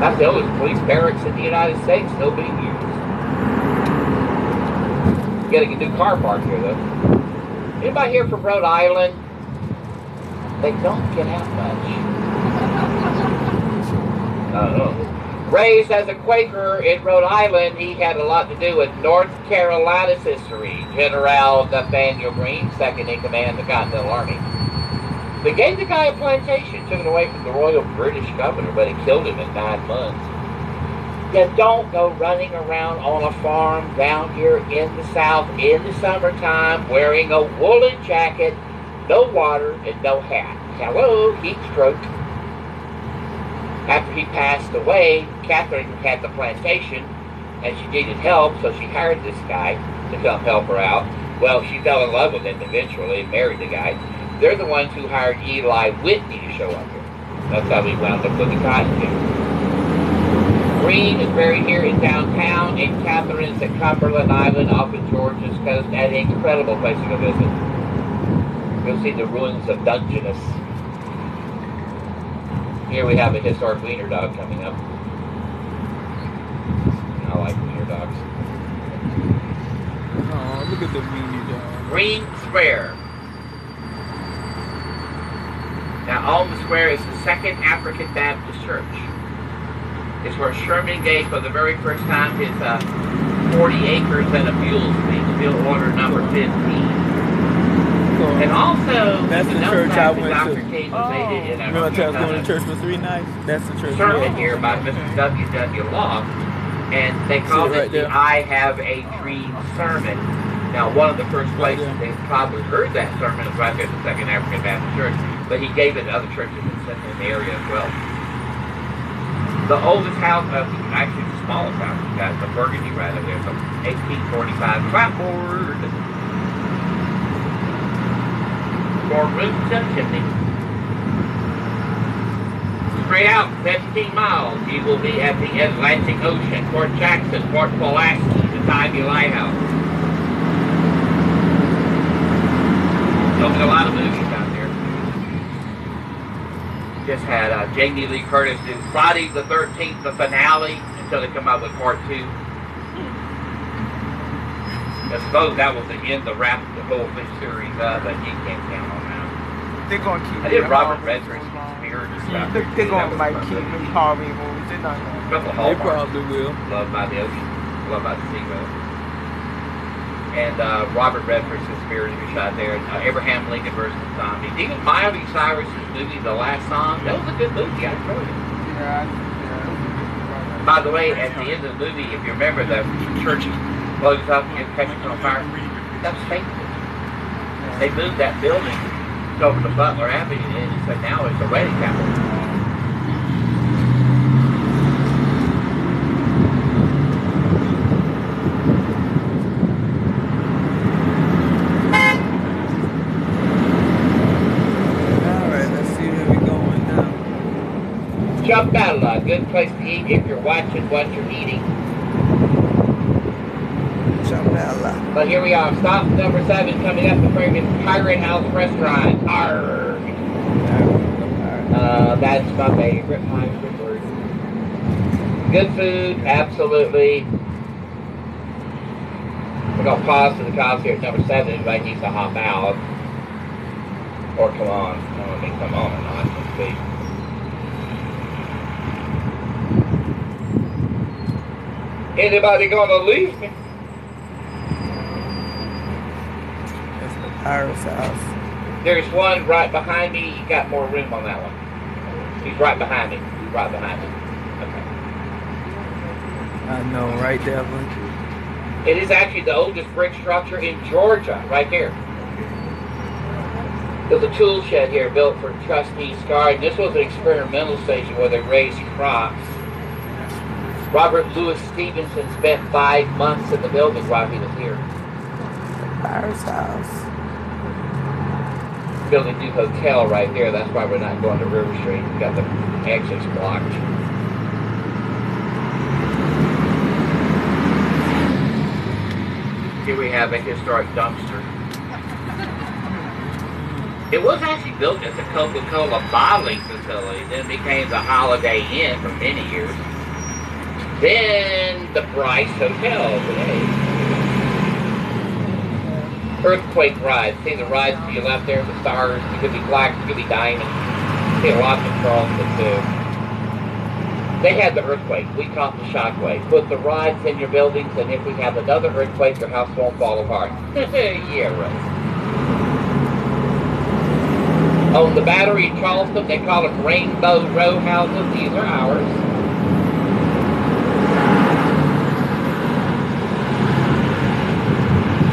That's the oldest police barracks in the United States still being used. Getting a new car park here, though. Anybody here from Rhode Island? They don't get out much. I don't know. Raised as a Quaker in Rhode Island, he had a lot to do with North Carolina's history. General Nathaniel Greene, second in command of the Continental Army. They gave the guy a plantation, took it away from the royal British governor, but it killed him in nine months. You don't go running around on a farm down here in the south in the summertime wearing a woolen jacket, no water, and no hat. Hello, heat stroke. After he passed away, Catherine had the plantation, and she needed help, so she hired this guy to come help her out. Well, she fell in love with him eventually and married the guy. They're the ones who hired Eli Whitney to show up here. That's how we wound up with the cotton here. Greene is buried here in downtown, and Catherine's at Cumberland Island off of Georgia's coast. An incredible place to go visit. You'll see the ruins of Dungeness. Here we have a historic wiener dog coming up. I like wiener dogs. Oh, look at the weenie dog. Greene Square. Now, Alma Square is the second African Baptist church. It's where Sherman gave for the very first time his uh, 40 acres and a mule speech, bill order number 15. And also, That's the another church I went Dr. to. King was aided in a- Remember I told you I was going to church for three nights? That's the church. sermon yeah. here by Mr. W. W. Law, and they called right it the. I Have a Dream sermon. Now, one of the first places there. they probably heard that sermon is right there at the Second African Baptist Church, but he gave it to other churches in the area as well. The oldest house, uh, actually the smallest house, we've got the Burgundy right over there, from 1845 clapboard. For roofs and chimneys. Straight out 17 miles, you will be at the Atlantic Ocean, Fort Jackson, Fort Pulaski, the Tybee Lighthouse. Filming a lot of movies out there. Just had uh, Jamie Lee Curtis do Friday the 13th, the finale, until they come out with part two. I suppose that was the end, the wrap the whole series up, but you can't count on that. They're gonna keep I did Robert Halloween Redford's movies. Conspiracy. Yeah, they- They're gonna might keep making Halloween movies. They're not gonna. Couple They Hallmark. probably will. Love by the Ocean, Love by the Sea Road. And uh, Robert Redford's Conspiracy was shot there. Uh, Abraham Lincoln versus Zombies. Even Miley Cyrus's movie, The Last Song, that was a good movie. I enjoyed it. Yeah, yeah. By the way, at the end of the movie, if you remember, the church blows up and catches on fire. That was fake. They moved that building over to Butler Avenue, and so now it's a wedding chapel. Alright, let's see where we're going now. Chapella, good place to eat if you're watching what you're eating. But here we are, stop number seven coming up the famous Pirate House Restaurant. Arrgh. Uh, that's my favorite, my favorite word. Good food, absolutely. We're gonna pause for the cops here at number seven. Anybody needs to hop out or come on. I don't know if they come on or not. Let's see. Anybody gonna leave me? That's the Pirate's house. There's one right behind me. You got more room on that one. He's right behind me. He's right behind me. Okay. I know, right, Devlin? It is actually the oldest brick structure in Georgia, right here. There's a tool shed here built for Trustees Garden. This was an experimental station where they raised crops. Robert Louis Stevenson spent five months in the building while he was here, Pirate's house. New hotel right there. That's why we're not going to River Street. We got the exits blocked. Here we have a historic dumpster. It was actually built as a Coca-Cola bottling facility, then became the Holiday Inn for many years. Then the Brice Hotel today. Earthquake ride. See the rides to your left there, the stars. It could be black, it could be diamond. See lots of Charleston too. They had the earthquake. We caught the shockwave. Put the rides in your buildings, and if we have another earthquake, your house won't fall apart. yeah, right. On the battery in Charleston, they call them rainbow row houses. These are ours.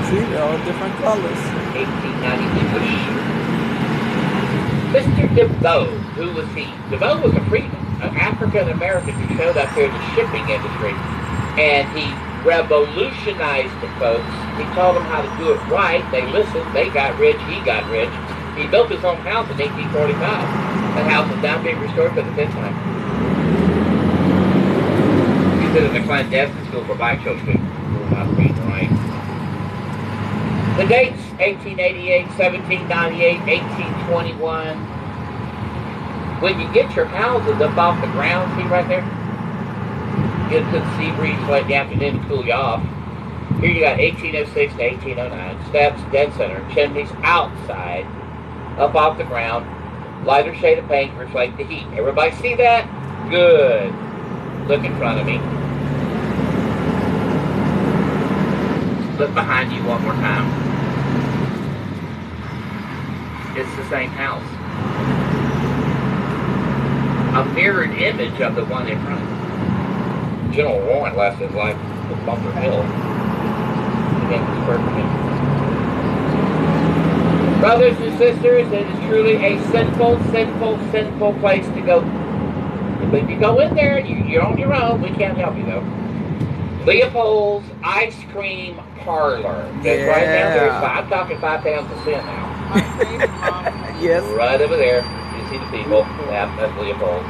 See, they're all different colors. 1892. Mr. DeVoe, who was he? DeVoe was a freedman, an African American who showed up here in the shipping industry, and he revolutionized the folks. He told them how to do it right. They listened. They got rich. He got rich. He built his own house in 1845. That house is now being restored for the fifth time. He's in the clandestine school for black children not reading right. The dates 1888, 1798, 1821. When you get your houses up off the ground, see right there? Get into the sea breeze late in the afternoon to cool you off. Here you got 1806 to 1809. Steps, dead center, chimneys outside, up off the ground. Lighter shade of paint reflect the heat. Everybody see that? Good. Look in front of me. Look behind you one more time. It's the same house. A mirrored image of the one in front. General Warren left his life with Bunker Hill. Against his birthday. Brothers and sisters, it is truly a sinful, sinful, sinful place to go. But if you go in there, you, you're on your own. We can't help you though. Leopold's Ice Cream Parlor. That's right down there. Yeah. I'm talking five pounds a cent now. Yes. Right over there. You see the people. Yeah, that's Leopold.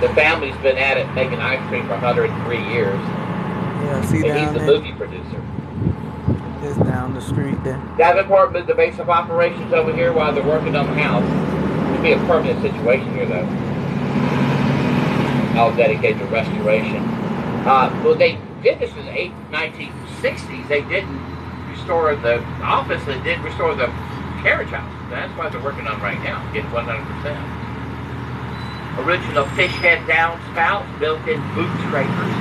The family's been at it making ice cream for 103 years. Yeah, see And he's the there? movie producer. It's down the street there. Davenport moved the base of operations over here while they're working on the house. It'd be a permanent situation here, though. All dedicated to restoration. Uh, well, they did this in the 1960s. They didn't restore the office. They did restore the carriage house. That's what they're working on right now. getting 100%. Original fish head downspout, built-in boot scrapers.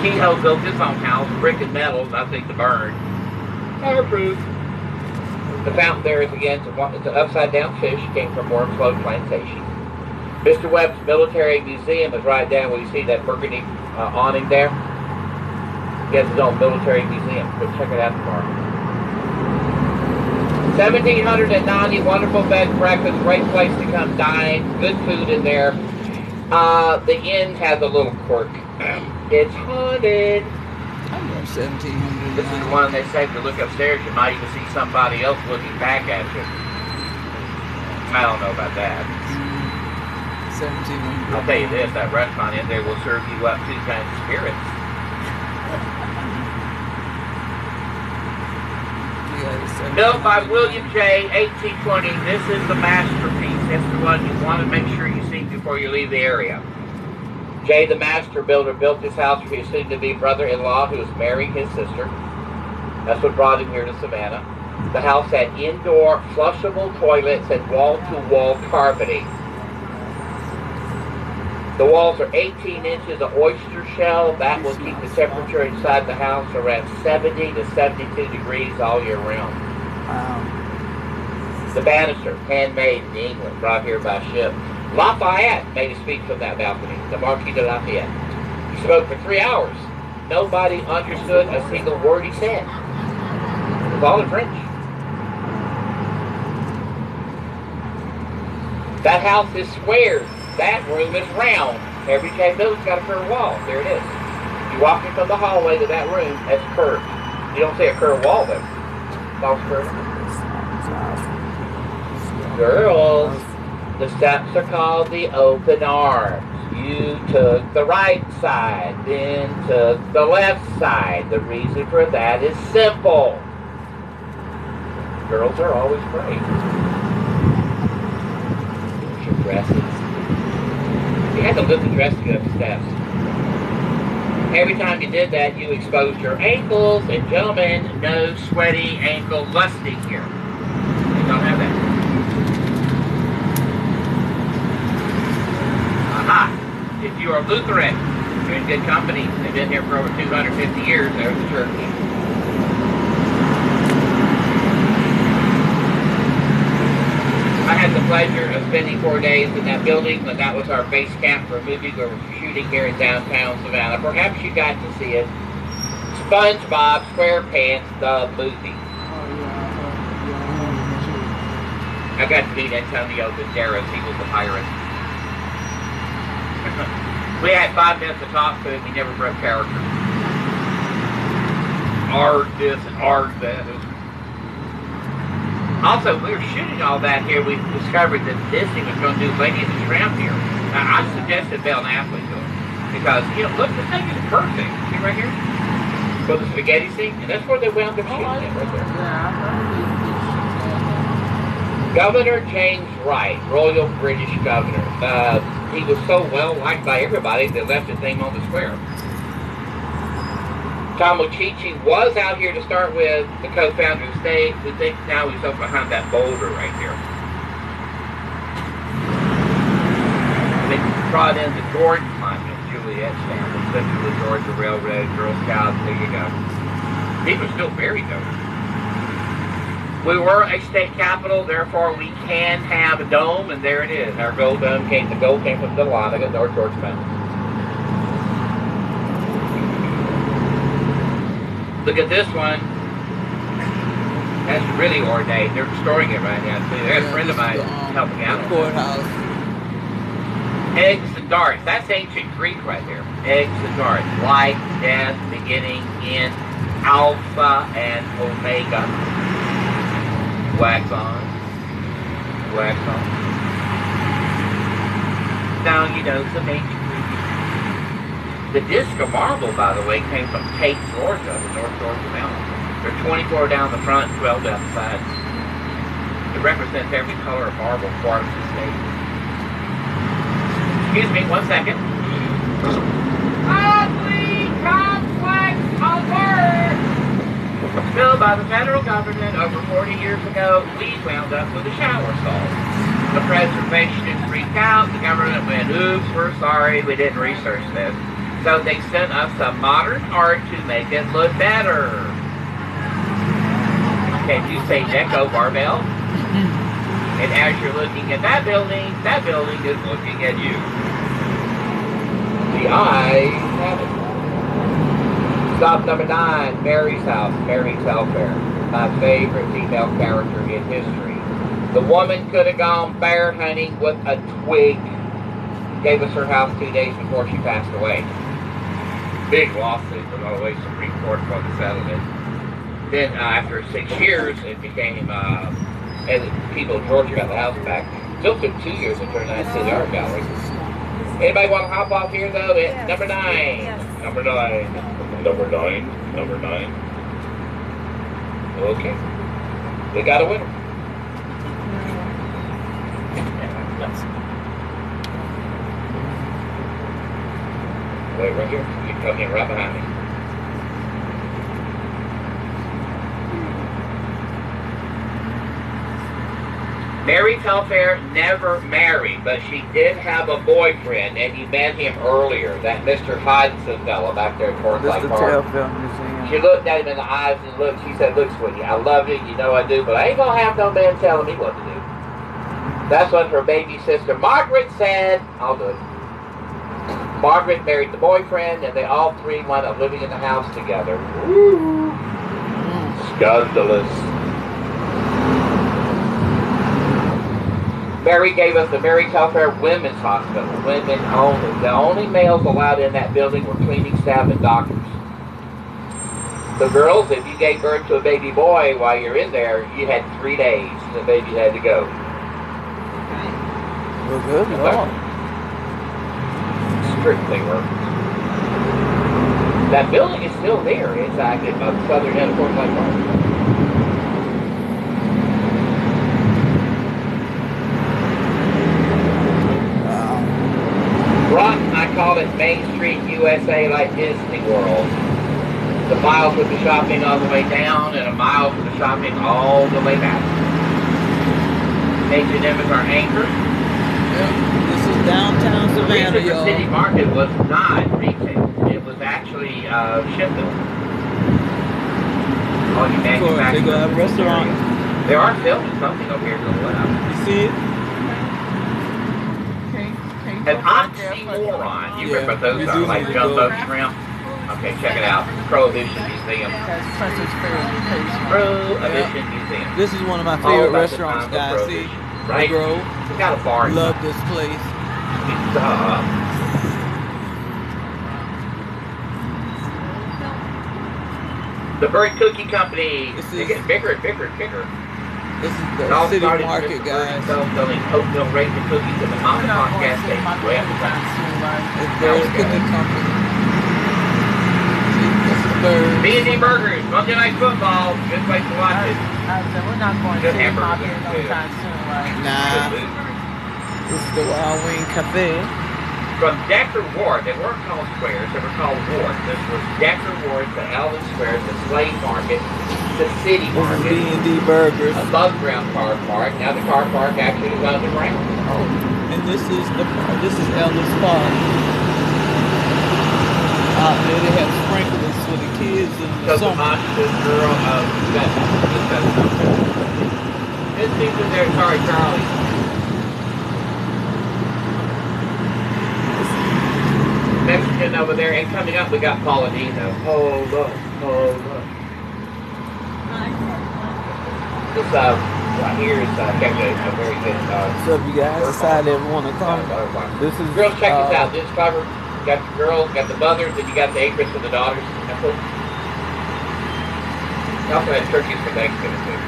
Kehoe built his own house, brick and metal, nothing to burn. Fireproof. The fountain there is again, it's, an upside down fish, came from Wormsloe Plantation. Mr. Webb's Military Museum is right down where you see that burgundy uh, awning there. He has his own military museum. Go check it out tomorrow. 1790, wonderful bed and breakfast, great place to come dine, good food in there. Uh, the inn has a little quirk. It's haunted. I know 1700. This is the one they say if you look upstairs, you might even see somebody else looking back at you. I don't know about that. 1700. I'll tell you this, that restaurant in there will serve you up two kinds of spirits. Yeah, it's 1700. Built by William Jay. 1820. This is the masterpiece. It's the one you want to make sure you see before you leave the area. Jay, the master builder, built this house for his soon-to-be brother-in-law who was marrying his sister. That's what brought him here to Savannah. The house had indoor flushable toilets and wall-to-wall carpeting. The walls are 18 inches of oyster shell. That will keep the temperature inside the house around 70 to 72 degrees all year round. Wow. The banister, handmade in England, brought here by ship. Lafayette made a speech from that balcony, the Marquis de Lafayette. He spoke for three hours. Nobody understood a single word he said. It was all in French. That house is squared. That room is round. Every cabinet's got a curved wall. There it is. You walk in from the hallway to that room, that's curved. You don't see a curved wall there. Curved. Girls, the steps are called the open arms. You took the right side, then took the left side. The reason for that is simple. Girls are always brave. Here's your dresses. Had to lift the dress to get up steps. Every time you did that, you exposed your ankles, and gentlemen, no sweaty ankle lusting here. Don't have that. Aha! If you are Lutheran, you're in good company. They've been here for over 250 years. There's the church. I had the pleasure of spending four days in that building when that was our base camp for a movie we were shooting here in downtown Savannah. Perhaps you got to see it. SpongeBob SquarePants, the movie. I got to meet Antonio Banderas. He was a pirate. we had five minutes to talk to him. He never broke character. Art this and that. Also, we were shooting all that here. We discovered that Disney was going to do Lady and the Tramp here. I, I suggested Bell Napoli to him because you know, look, the thing is perfect. See right here, for the spaghetti scene, and that's where they wound up shooting it right there. Governor James Wright, Royal British Governor. Uh, he was so well liked by everybody they left his name on the square. Tomochichi was out here to start with, the co-founder of the state. We think now he's up behind that boulder right here. They brought in the Gordon Monument, Juliette's family, Central Georgia Railroad, Girl Scouts, there you go. People are still buried though. We were a state capital, therefore we can have a dome, and there it is. Our gold dome came, the gold came from Dahlonega, North Georgia Mountain. Look at this one. That's really ornate. They're restoring it right now, too. There's a friend of mine um, helping out. The courthouse. Eggs and darts. That's ancient Greek right there. Eggs and darts. Life, death, beginning, end, alpha and omega. Wax on. Wax on. Now, you know, some ancient. The disc of marble, by the way, came from Tate, Georgia, the North Georgia mountain. There are 24 down the front, 12 down the sides. It represents every color of marble quartz the state. Excuse me, one second. Ugly complex alert! Built by the federal government over 40 years ago, we wound up with a shower stall. The preservationists freaked out. The government went, oops, we're sorry, we didn't research this. So they sent us some modern art to make it look better. Can you say Deco Barbell? And as you're looking at that building, that building is looking at you. The eyes have it. Stop number nine, Mary's house, Mary's Telfair. My favorite female character in history. The woman could have gone bear hunting with a twig. Gave us her house two days before she passed away. Big lawsuit was all the way to Supreme Court for the settlement. Then uh, after six years, it became, uh, and people in Georgia got the house back. Still took two years to turn that into the art gallery. Anybody want to hop off here though? At number nine. Number nine. Number nine. Number nine. Okay. They got a winner. Wait right here. You can come in right behind me. Mary Telfair never married, but she did have a boyfriend, and you met him earlier. That Mr. Hodgson fellow back there at Fort This Lake the Park. Telfair Museum. She looked at him in the eyes and looked. She said, "Look, sweetie, I love you. You know I do, but I ain't gonna have no man telling me what to do." That's what her baby sister Margaret said. I'll do it. Margaret married the boyfriend, and they all three wound up living in the house together. Woo! Scandalous. Mary gave us the Mary Telfair Women's Hospital, women only. The only males allowed in that building were cleaning staff and doctors. The girls, if you gave birth to a baby boy while you're in there, you had three days. The baby had to go. Okay. Well, good Lord. Strictly were. That building is still there. It's active on the southern end of Fort Park. Rock, I call it Main Street USA like Disney World. The miles with the shopping all the way down and a mile with the shopping all the way back. H&M is our anchor. Yep. This is downtown The reason the city market was not retail. It was actually uh, shipbuilding. All you Of course, they manufacturers. gonna have restaurants. They are filming something over here to the left. You see it? An oxymoron. You Yeah, remember those we are, like need to jumbo go. shrimp? Okay, check it out. Prohibition Museum. That's Princess Fair Education. Prohibition Museum. This is one of my favorite restaurants, time of guys. See? Right? Grove. We got a bar. Love this place. Duh. The Byrd Cookie Company. This They is- get bigger and bigger and bigger. This is the all city market, guys. Selling oatmeal raisin cookies at the mom I'm and pop gas to see station. Way up the grandson time. soon, right? It's Byrd's Cooking Company. This is Bird. B&D Burgers, Monday Night Football. Good place to watch it. I said, we're not going to Good see my hamburger, kid no time soon, right? Nah, Good food. This is the Wild Wing Cafe. From Decker Ward, they weren't called squares, they were called wards. This was Decker Ward to Ellis Square the Slave Market the City is Market. B&D Burgers. Above ground car park. Now the car park actually is underground. Oh, and this is the this is Ellis Park. Out there they have sprinklers for the kids in the the summer. monster girl of. This in there, sorry, Charlie. Mexican over there, and coming up we got Pauladino. Hold up, hold up. This uh, right here is uh, a, very good uh, What's up, you guys? Decided want to come. This is Girls, check this uh, out. This cover, you got the girls, got the mothers, and you got the acres for the daughters. That's cool. You also had turkeys for Thanksgiving too.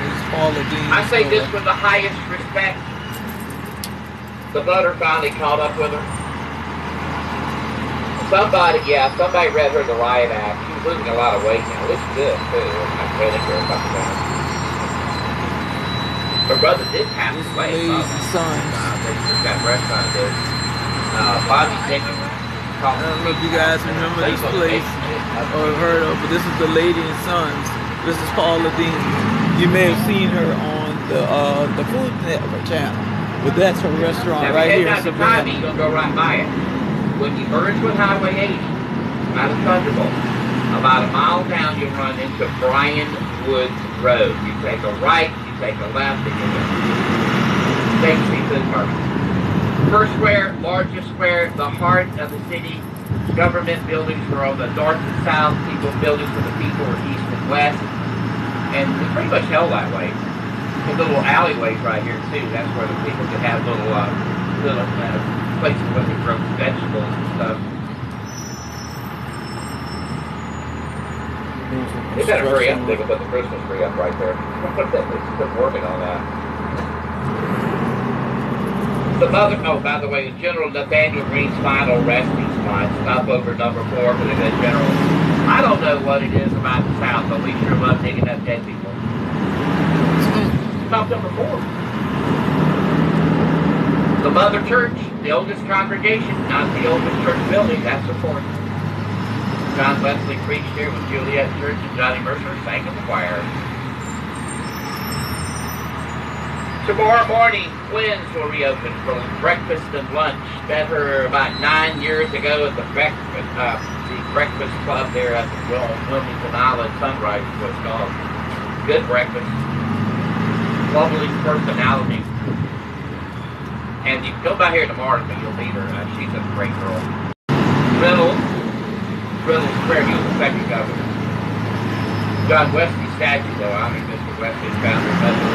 This is Paula Deen. I say this with the highest respect. The butter finally caught up with her. Somebody, yeah, somebody read her the riot act. She was losing a lot of weight now. Looks good too. I've read it for a couple times. Her brother did pass This is away. Lazy Uh, Sons. they took that restaurant did. Uh, Bobby Jenkins. I don't know if you guys remember this place or have heard of, but this is the Lady and Sons. This is Paula Deen. You may have seen her on the uh, the Food Network channel, but that's her restaurant Now, right here you in head down to Tybee, Savannah. you're gonna go right by it. When you merge with Highway 80, out of Thunderbolt, about a mile down, you'll run into Bryan Woods Road. You take a right, you take a left, and you're there. Same seafood market. First square, largest square, the heart of the city. Government buildings were on the north and south. People buildings for the people were east and west. And it pretty much held that way. The little alleyways right here too. That's where the people could have little, uh, little uh, places where they grow vegetables and stuff. They better hurry up. They can put the Christmas tree up right there. They're working on that. The mother, oh, by the way, the General Nathaniel Greene's final resting spot, stop over number four for the general. I don't know what it is about the South, but we sure love digging up dead people. Stop number four. The Mother Church, the oldest congregation, not the oldest church building, that's important. John Wesley preached here with Juliet Church and Johnny Mercer sang in the choir. Tomorrow morning, Quinn's will reopen for breakfast and lunch. Met her about nine years ago at the breakfast, uh, the breakfast club there at the Wilmington Island Sunrise was called. Good breakfast. Lovely personality. And you go by here tomorrow, and you'll meet her. Uh, she's a great girl. Reynolds, Reynolds Square, he was the second governor. John Wesley statue, though, I mean, Mr. Wesley's founder and husband.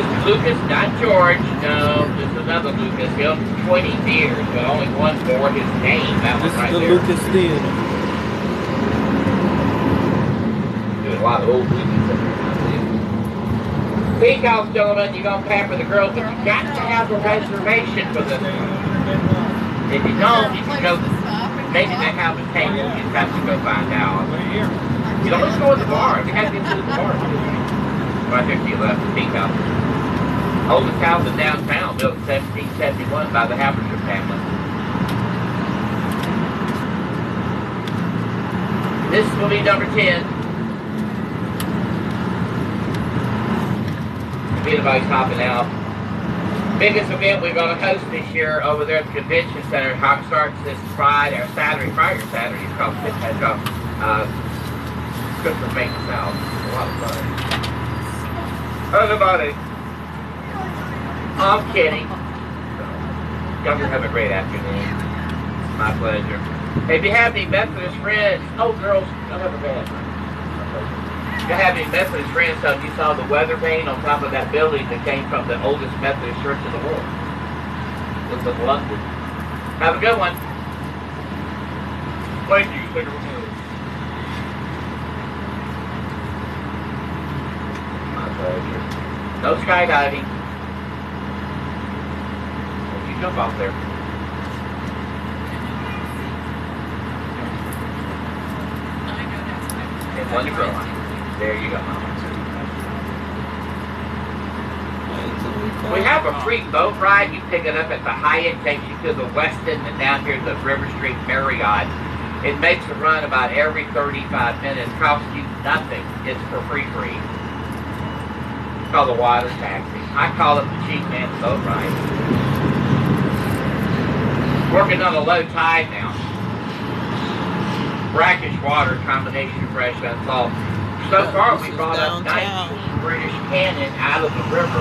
Mr. Lucas, not George. No, this is another Lucas. He owns 20 beers, but only one bore his name. That This one right is the there. Lucas Theater. Doing a lot of old Lucas in there. I believe. Peacock, gentlemen, you're going to pamper the girls, but you got to have a reservation for this. If you don't, you can go, maybe they have a table. You just have to go find out. You don't just go to the bar. You have to get to the bar. Right there to left, Peacock. Oldest house in downtown, built in 1771 by the Habersham family. This will be number 10. Anybody's hopping out. Biggest event we're going to host this year over there at the convention center. Starts this Friday or Saturday, Friday or Saturday. It's called Pit Head Drop. Uh, Christmas Maintenance. A lot of fun. Everybody. I'm kidding. Y'all have a great afternoon. My pleasure. If you have any Methodist friends, oh girls, don't have a bad. If you have any Methodist friends, tell them you saw the weather vane on top of that building that came from the oldest Methodist church in the world. It was in London. Have a good one. Thank you. Thank you. My pleasure. No skydiving. Don't you jump off there. And There you go. We have a free boat ride. You pick it up at the Hyatt, takes you to the Westin, and down here to the River Street Marriott. It makes a run about every 35 minutes. Costs you nothing. It's for free free. It's called the water taxi. I call it the cheap man's boat ride. Working on a low tide now. Brackish water, combination of fresh and salt. So far, we brought up downtown. 19 British cannon out of the river.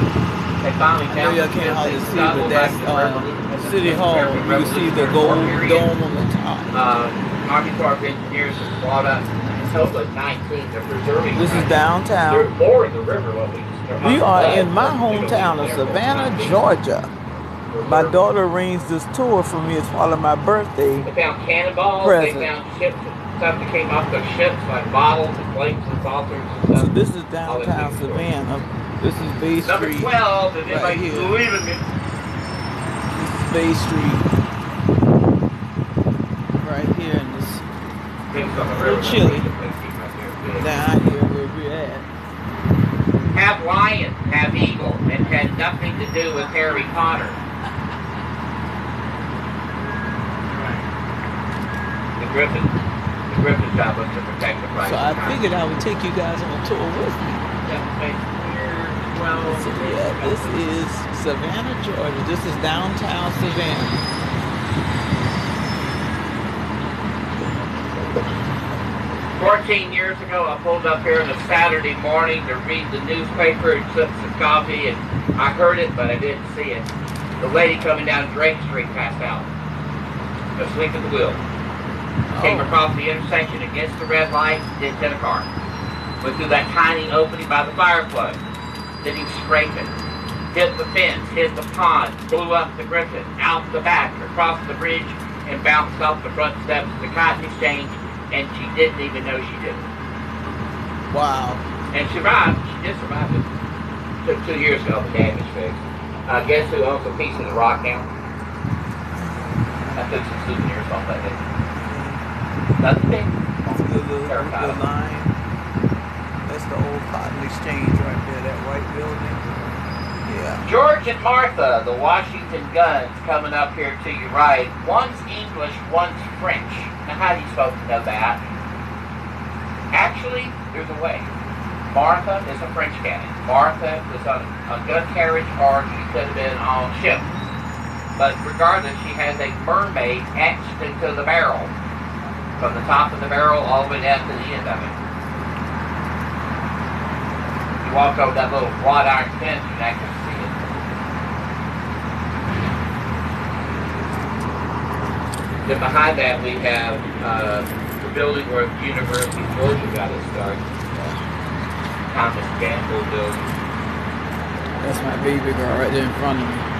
They finally I know found y'all can't hardly see, but that's back to the uh, City Hall. You can see the gold dome on the top. Uh, Army Corps of Engineers has brought up a total of 19. They're preserving. This is downtown. There's more in the river. What we, they're We are in my hometown of. Savannah, Georgia. My daughter arranged this tour for me as part of my birthday. They found cannonballs. Present. They found ships, stuff that came off those ships, like bottles and plates and saucers and stuff. So this is downtown Savannah. This is Bay Number Street. 12, if Right here. believing me. This is Bay Street. Right here in this on Little chilly. Down here where we're at. Have lion, have eagle, and had nothing to do with Harry Potter. The griffin. The griffin's job was to protect the price. So I figured I would take you guys on a tour with me. So yeah, this is Savannah, Georgia. This is downtown Savannah. 14 years ago, I pulled up here on a Saturday morning to read the newspaper and sip some coffee, and I heard it, but I didn't see it. The lady coming down Drake Street passed out, asleep at the wheel. Came across the intersection against the red light, didn't hit a car. Went through that tiny opening by the fire plug. Didn't even scrape it. Hit the fence, hit the pond, blew up the griffin, out the back, across the bridge, and bounced off the front steps of the cotton exchange, and she didn't even know she did it. Wow. And survived. She did survive it. Took two years to have the damage fixed. Uh, guess who owns a piece of the rock now? I took some souvenirs off that day. Nothing. The, the, the line. That's the old Cotton Exchange right there, that white building. Yeah. George and Martha, the Washington Guns, coming up here to your right. One's English, one's French. Now, how are you supposed to know that? Actually, there's a way. Martha is a French cannon. Martha was on a gun carriage, or she could have been on ship. But regardless, she has a mermaid etched into the barrel, from the top of the barrel all the way down to the end of it. You walk over that little wrought iron fence, you can actually see it. Then behind that we have uh, the building where the University of Georgia got its start. Thomas Gamble building. That's my baby girl right there in front of me.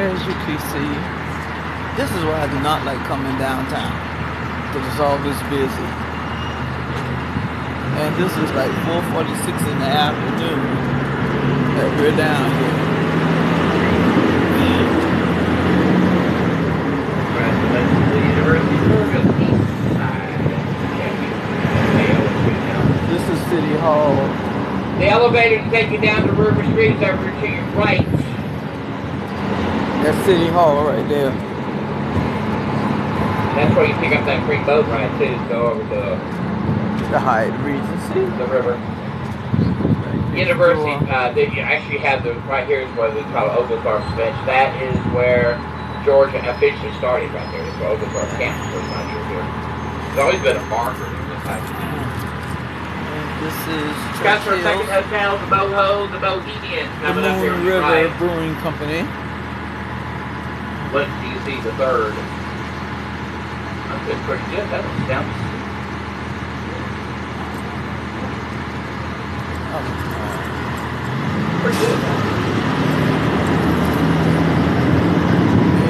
As you can see, this is why I do not like coming downtown. Because it's always busy. And this is like 4.46 in the afternoon that we're down here. This is City Hall. The elevator to take you down to River Street over to your right. That's City Hall right there. That's where you pick up that free boat ride too, to go over to The Hyatt Regency. the river. University, uh, they you actually have the, right here is where they call it Oglethorpe Bench. That is where Georgia officially started right there. It's where Oglethorpe campus was right here. here. It's always been a marker in this type of thing. This is Got our second hotel, the Boho, the Bohemian the coming up here Moon River right. Brewing Company. What do you see the third? I'm been pretty good. That was down. Pretty good.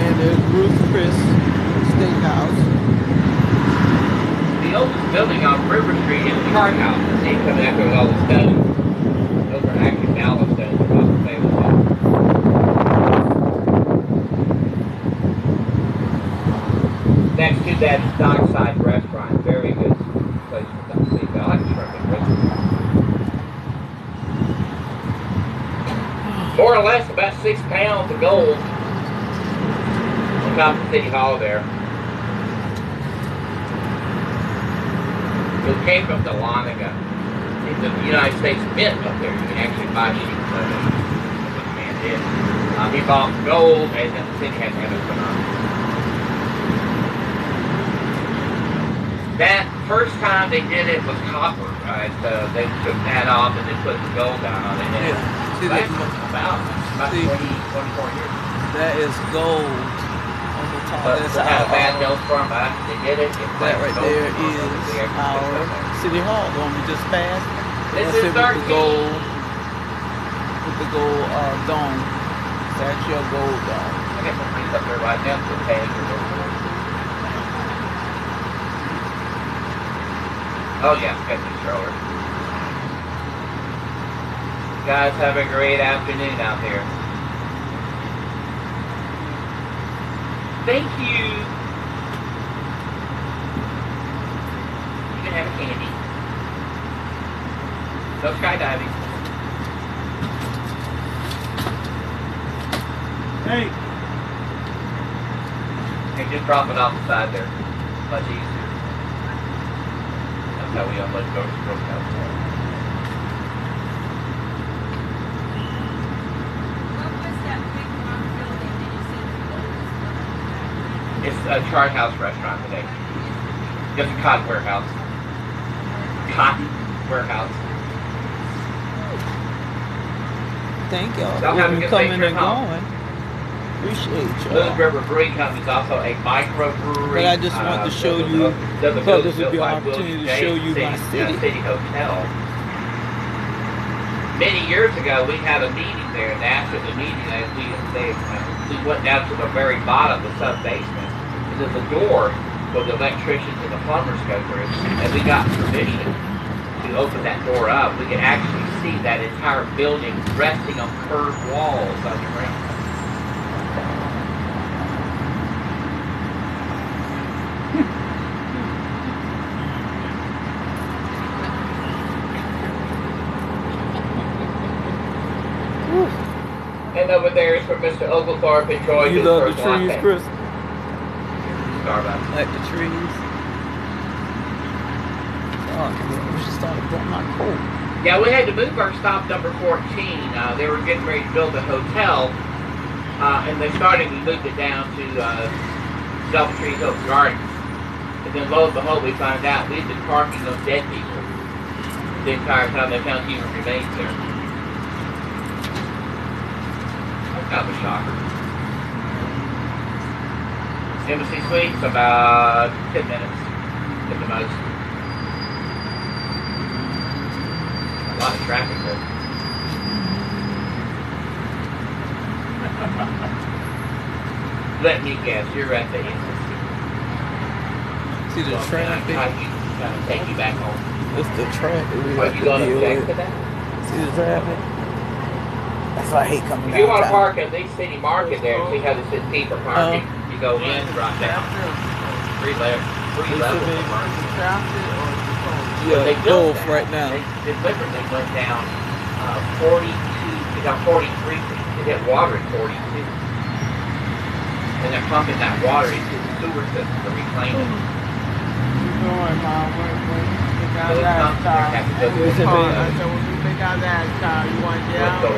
And there's Ruth Chris Steakhouse. The oldest building on River Street is the Chart House. The same coming after with all the stones. Those are actually ballast stones. They're not the same as that. Next to that Dockside Restaurant. Very good place for that sleep. I like shrimp and restaurant. More or less about six pounds of gold on top of City Hall there. It came from Dahlonega. It's the United States Mint up there. You can actually buy sheets of it. That's what the man did. Um, he bought gold and then the city had to have it put on. That first time they did it was copper. Right? Uh, they took that off and they put the gold down on it. Yeah. See That's that? about, about See? 20, 24 years. That is gold on the top. But That's a bad our, for them, but they did it, that right there is put our. City Hall, the one we just passed. This That's is the gold, with the gold uh, dome. Actually a gold dome. I got some things up there right now to the page or whatever. Oh yeah, got the stroller. Guys, have a great afternoon out there. Thank you. You can have a candy. No skydiving. Hey, And just drop it off the side there. Much easier. That's how we unload ghost broke out. What was that big round building that you said was It's a chart house restaurant today. Just a cotton warehouse. Cotton warehouse. Thank y'all Y'all have a for good coming day, and Chris Hall. going. Appreciate Little y'all. River Brewing Company is also a microbrewery. But I just wanted to uh, show does a- you- does a thought this would be an opportunity to show you my city. city hotel. Many years ago, we had a meeting there, and after the meeting, they, we, they, we went down to the very bottom, the sub basement, and there's a door where the electricians and the plumbers go through, and we got permission to open that door up. We can actually see that entire building resting on curved walls underground. sitting over there is where Mr. Oglethorpe enjoys You love the trees, latte. Chris? Starbucks. Like the trees. Oh, we should start getting my coat. Yeah, we had to move our stop number 14. Uh, they were getting ready to build a hotel, uh, and they started, we moved it down to uh, Double Tree Hill Gardens. And then lo and behold, we found out we'd been parking on dead people the entire time they found human remains there. That was a shocker. Embassy Suites, about 10 minutes at the most. A lot of traffic there. Let me guess, you're at the embassy. See the Well, traffic? I, I, I can take you back home. It's the traffic Are you going to to that? See the traffic? That's why I hate coming If you want to park at the city market there, see how they said people parking? You go in, drop down. Three levels. Three It's levels. a big- Yeah, They built both that. right now. They, they literally went down uh, 42, they got 43. They hit water at 42. And they're pumping that water into the sewer system to reclaim it. Doing my work, work. Pick out So it's that not, they car. have to go through It's the a Car. big- I said, when we pick out that you want down? the.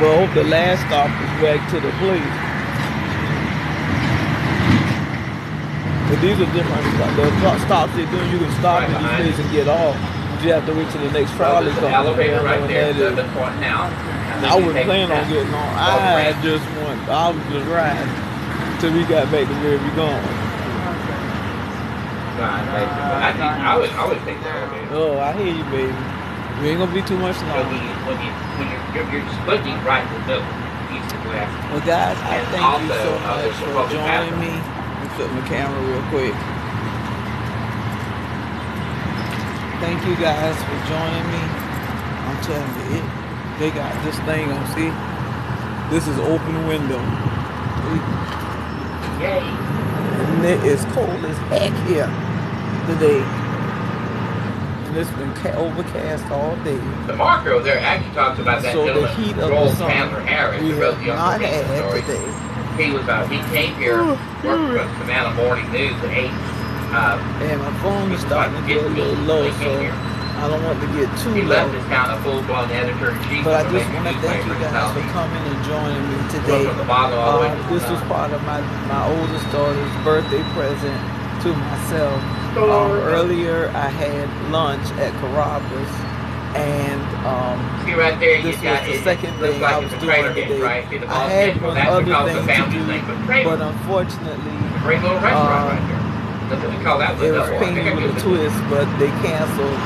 Well, the last stop is back to the place. But these are different stops. The stops they're doing, you can stop Right at these places and get off. You have to wait till the next So trolley there's comes. an elevator I right there, seven point now. I wasn't planning on getting on. I just want, I was just riding till we got back to where we going. I, think- I would, I would take elevator. Oh, I hear you, baby. We ain't gonna be too much when longer. you, when you, when you're, you're, you're splitting right in the middle, east and west. Well, guys, I And thank you so uh, much for joining bathroom. me. Let me flip my camera real quick. Thank you guys for joining me. I'm telling you, it, they got this thing on. See, this is open window. Yay! And it is cold as heck here today. And it's been ca- overcast all day. The marker over there actually talks about that So the heat of Joel the sun Chandler Harris, we have the not had story. today. He was, uh, he came here, worked for Savannah Morning News at eight. Uh, And my phone is starting to get a little low, so here. I don't want to get too He low. left his town a full-blown editor-in-chief. But I just want to thank you guys for coming and joining me today. from the bottom all the way Uh, this was part of my, my oldest daughter's birthday present to myself. Um, earlier, I had lunch at Carrabba's, and um, See right there, you this got was the it. second thing like I was doing today. right? The I had one other thing to do, but unfortunately, Great little restaurant right there. That's what we call that one. it was double. I think I painted with a it. twist, but they canceled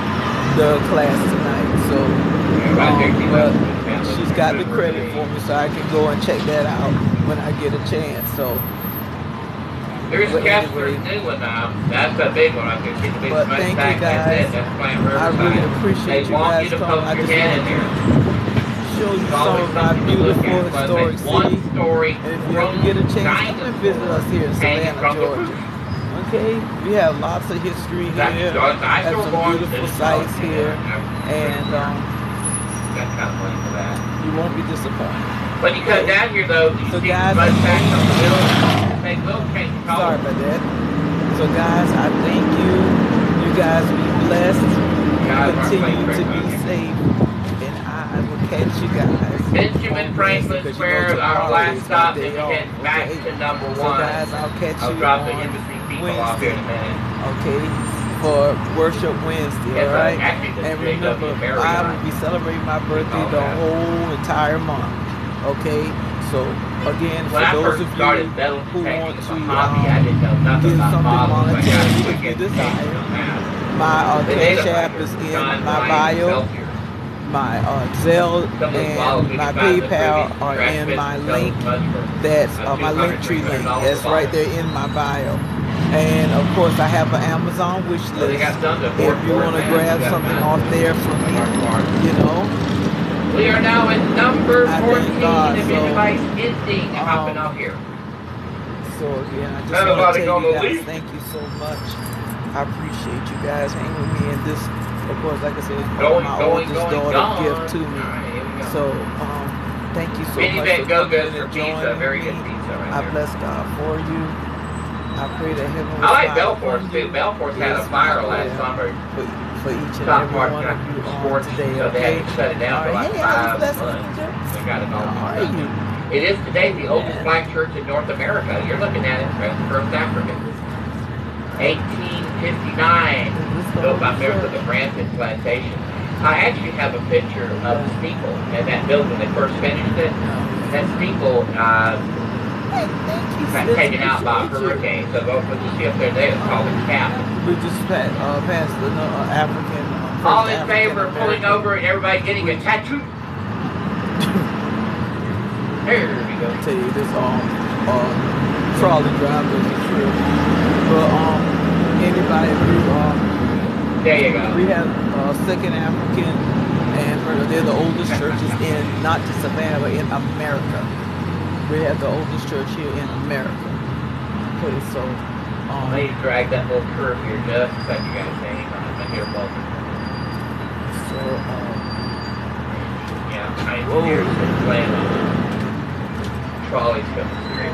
the class tonight. So Yeah, right there, Um, but she's got the credit for for me, so I can go and check that out when I get a chance. So, There's But Casper's new one now. That's a big one. I think it's the big But smudge thank you pack. That's it. That's I really appreciate They you want guys you to coming. I just in want to show you some of my something to look beautiful. Historic it's one city. story And if you ever get a chance, come and visit us here in Savannah, Georgia. Okay, we have lots of history here, eyesore have some beautiful sites here, and um, Got kind of money for that. you won't be disappointed. When you come down here, though, you So see guys, the I mud packs on the middle. They will change color. Sorry about that. So, guys, I thank you. You guys be blessed. Guys, Continue to be now. safe, and I will catch you guys. Benjamin Franklin Wednesday, Square, our last stop, and we off, back okay? to number one. So, guys, I'll catch I'll you drop the people off here in a minute. okay, for Worship Wednesday, Yes, all right? And remember, I will be celebrating my birthday all the whole entire month, okay? So, again, for When I those of you who want to hobby, I um, give something models. I got monetary if get you desire, my uh, Cash App is in my bio. My uh, Zelle Some of those models we and my can find in the PayPal are in my link. for, That's uh, uh, my link tree link. That's right there in my bio. And of course, I have an Amazon wish list. got some that If you want to grab something off there from me, you know. We are now at number 14 thank God, if so, anybody's ending um, hopping up here. So yeah, I just Everybody want to tell gonna you guys leave? thank you so much. I appreciate you guys hanging with me, and this, of course, like I said, is Going, my going, oldest going, daughter gone. gift to me. All right, here we go. So, um, thank you so Mini much Van for Go coming and for pizza. joining Very me. good pizza I right there. bless God for you. I pray that heaven will I like smile Belford too. you. Belford's had a fire last prayer summer. For, each and Stock every one of you on today, okay? had shut it down for All like right, hey, how's five blessed months. Joe? They got it all. How are you? It is today the oldest Yeah. black church in North America. You're looking at it from First African. 1859, built by members of the Brampton Plantation. I actually have a picture of the steeple and that building when they first finished it. That steeple uh, Hey, thank you, got sis. taken out by a Appreciate hurricane. So what you the up there today is called a cap. We just passed, uh, passed the uh, African. Uh, first All in African favor of pulling American. over and everybody getting a tattoo? There we go. tell you this um uh trolley driver is true. But um anybody who um There you go. we have uh second African and they're the oldest churches in not just Savannah but in America. We have the oldest church here in America. Okay, so um Let me drag that little curve here just a second, guys. Hang on. I'm here so um Yeah, I some playing on trolleys coming through.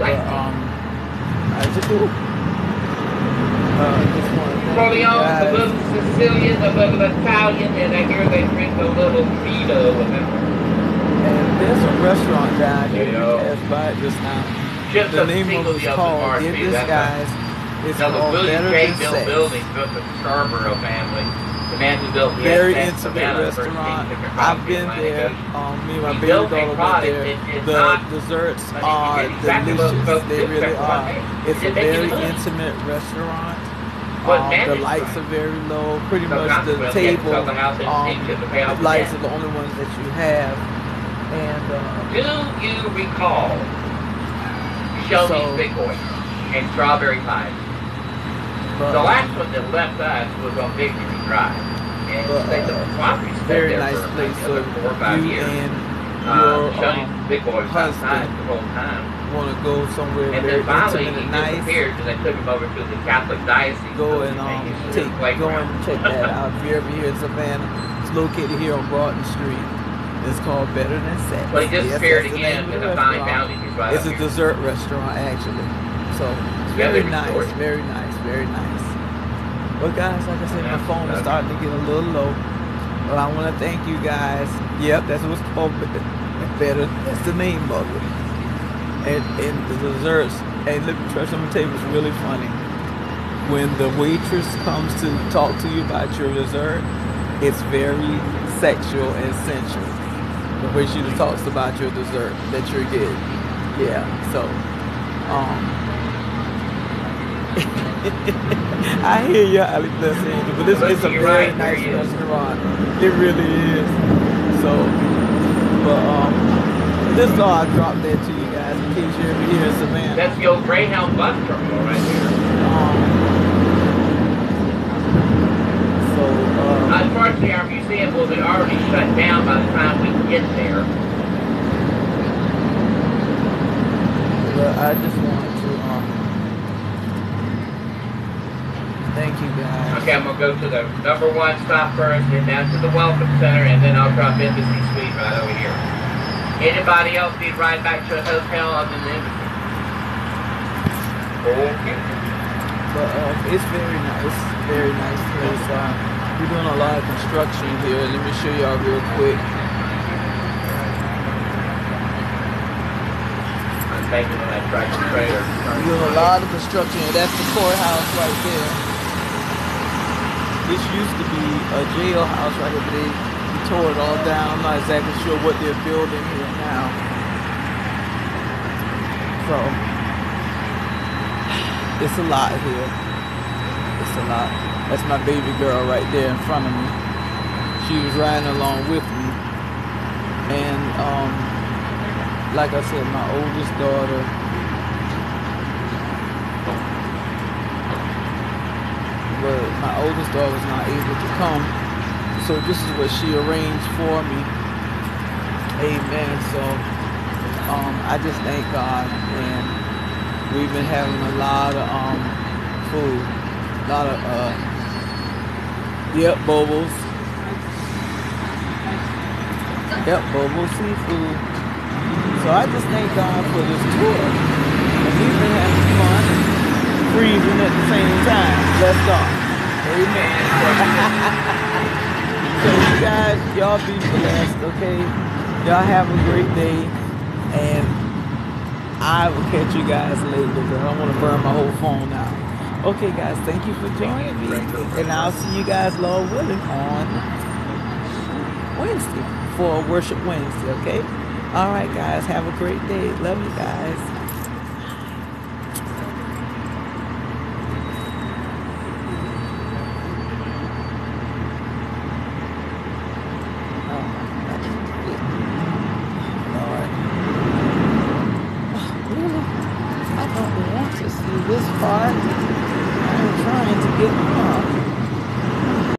Like but, um I just do uh just want to you Corleone, the guys. little Sicilian, the little Italian, and I hear they drink a little Vito. And there's a restaurant down here Yeah. passed by just now. Just the name of the it's called Get. This Guys. a, It's the called Better. Than Sex. building built by the Scarbrough family. The man who built the Very intimate restaurant. I've been there. Um, me and my baby daughter went there. The desserts are delicious. They really are. It's a very intimate restaurant. Um, the lights are very low. Pretty much the consequently, you have to table um, you have to pay off the lights are the only ones that you have. And uh, Do you recall Shoney's So- Big Boy and Strawberry pie? but, The last one that left us was on Victory Drive. And But, they, the uh, very nice place. So four or five you years. and Uh, your Shoney's um, Big Boy was husband the whole time. want to go somewhere And very then finally intimate he and nice. disappeared and they took him over to the Catholic Diocese. go and um, take go and check that out. If you're ever here in Savannah, it's located here on Broughton Street. It's called Better Than Sex. But he Yes, disappeared that's again name of in the the Fine. Bounty. Right It's a dessert restaurant actually. So it's very nice, restored it. very nice, very nice. But guys, like I said, my phone is starting to get a little low. But I want to thank you guys. Yep, that's what's called Better. That's the name of it. And, and the desserts. And let me try some tell you what's really funny. When the waitress comes to talk to you about your dessert, it's very sexual and sensual. The way she talks about your dessert that you're getting. Yeah. So, um, I hear you, Alexander, but this is a very right, nice there he is. restaurant. It really is. So, but um, this is all I dropped there to you guys in case you're ever here in Savannah. That's your Greyhound bus terminal right there. Um, so, uh, Unfortunately, our museum will be already shut down by the time we get there. but I just wanted to um, thank you guys. Okay, I'm gonna go to the number one stop first, then down to the Welcome Center, and then I'll drop Embassy Suite right over here. Anybody else need to ride back to a hotel other than Embassy? Okay. But um, it's very nice, very nice place. Uh, we're doing a lot of construction here. Let me show y'all real quick. I'm taking on that tractor trailer. We're doing a lot of construction. That's the courthouse right there. This used to be a jailhouse right here, but they, they tore it all down. I'm not exactly sure what they're building here now. So it's a lot here. It's a lot. That's my baby girl right there in front of me. She was riding along with me. And um, like I said, my oldest daughter but my oldest daughter was not able to come. So this is what she arranged for me. Amen. So um, I just thank God and we've been having a lot of um, food. A lot of uh yep, bubbles. Yep, Bobo Seafood. So I just thank God for this tour. And we've been having fun and freezing at the same time. Bless God. Amen. so you guys, y'all be blessed, okay? Y'all have a great day. And I will catch you guys later because I don't want to burn my whole phone out. Okay, guys, thank you for joining me. And I'll see you guys, Lord willing, on Wednesday for Worship Wednesday, okay? All right, guys, have a great day. Love you guys.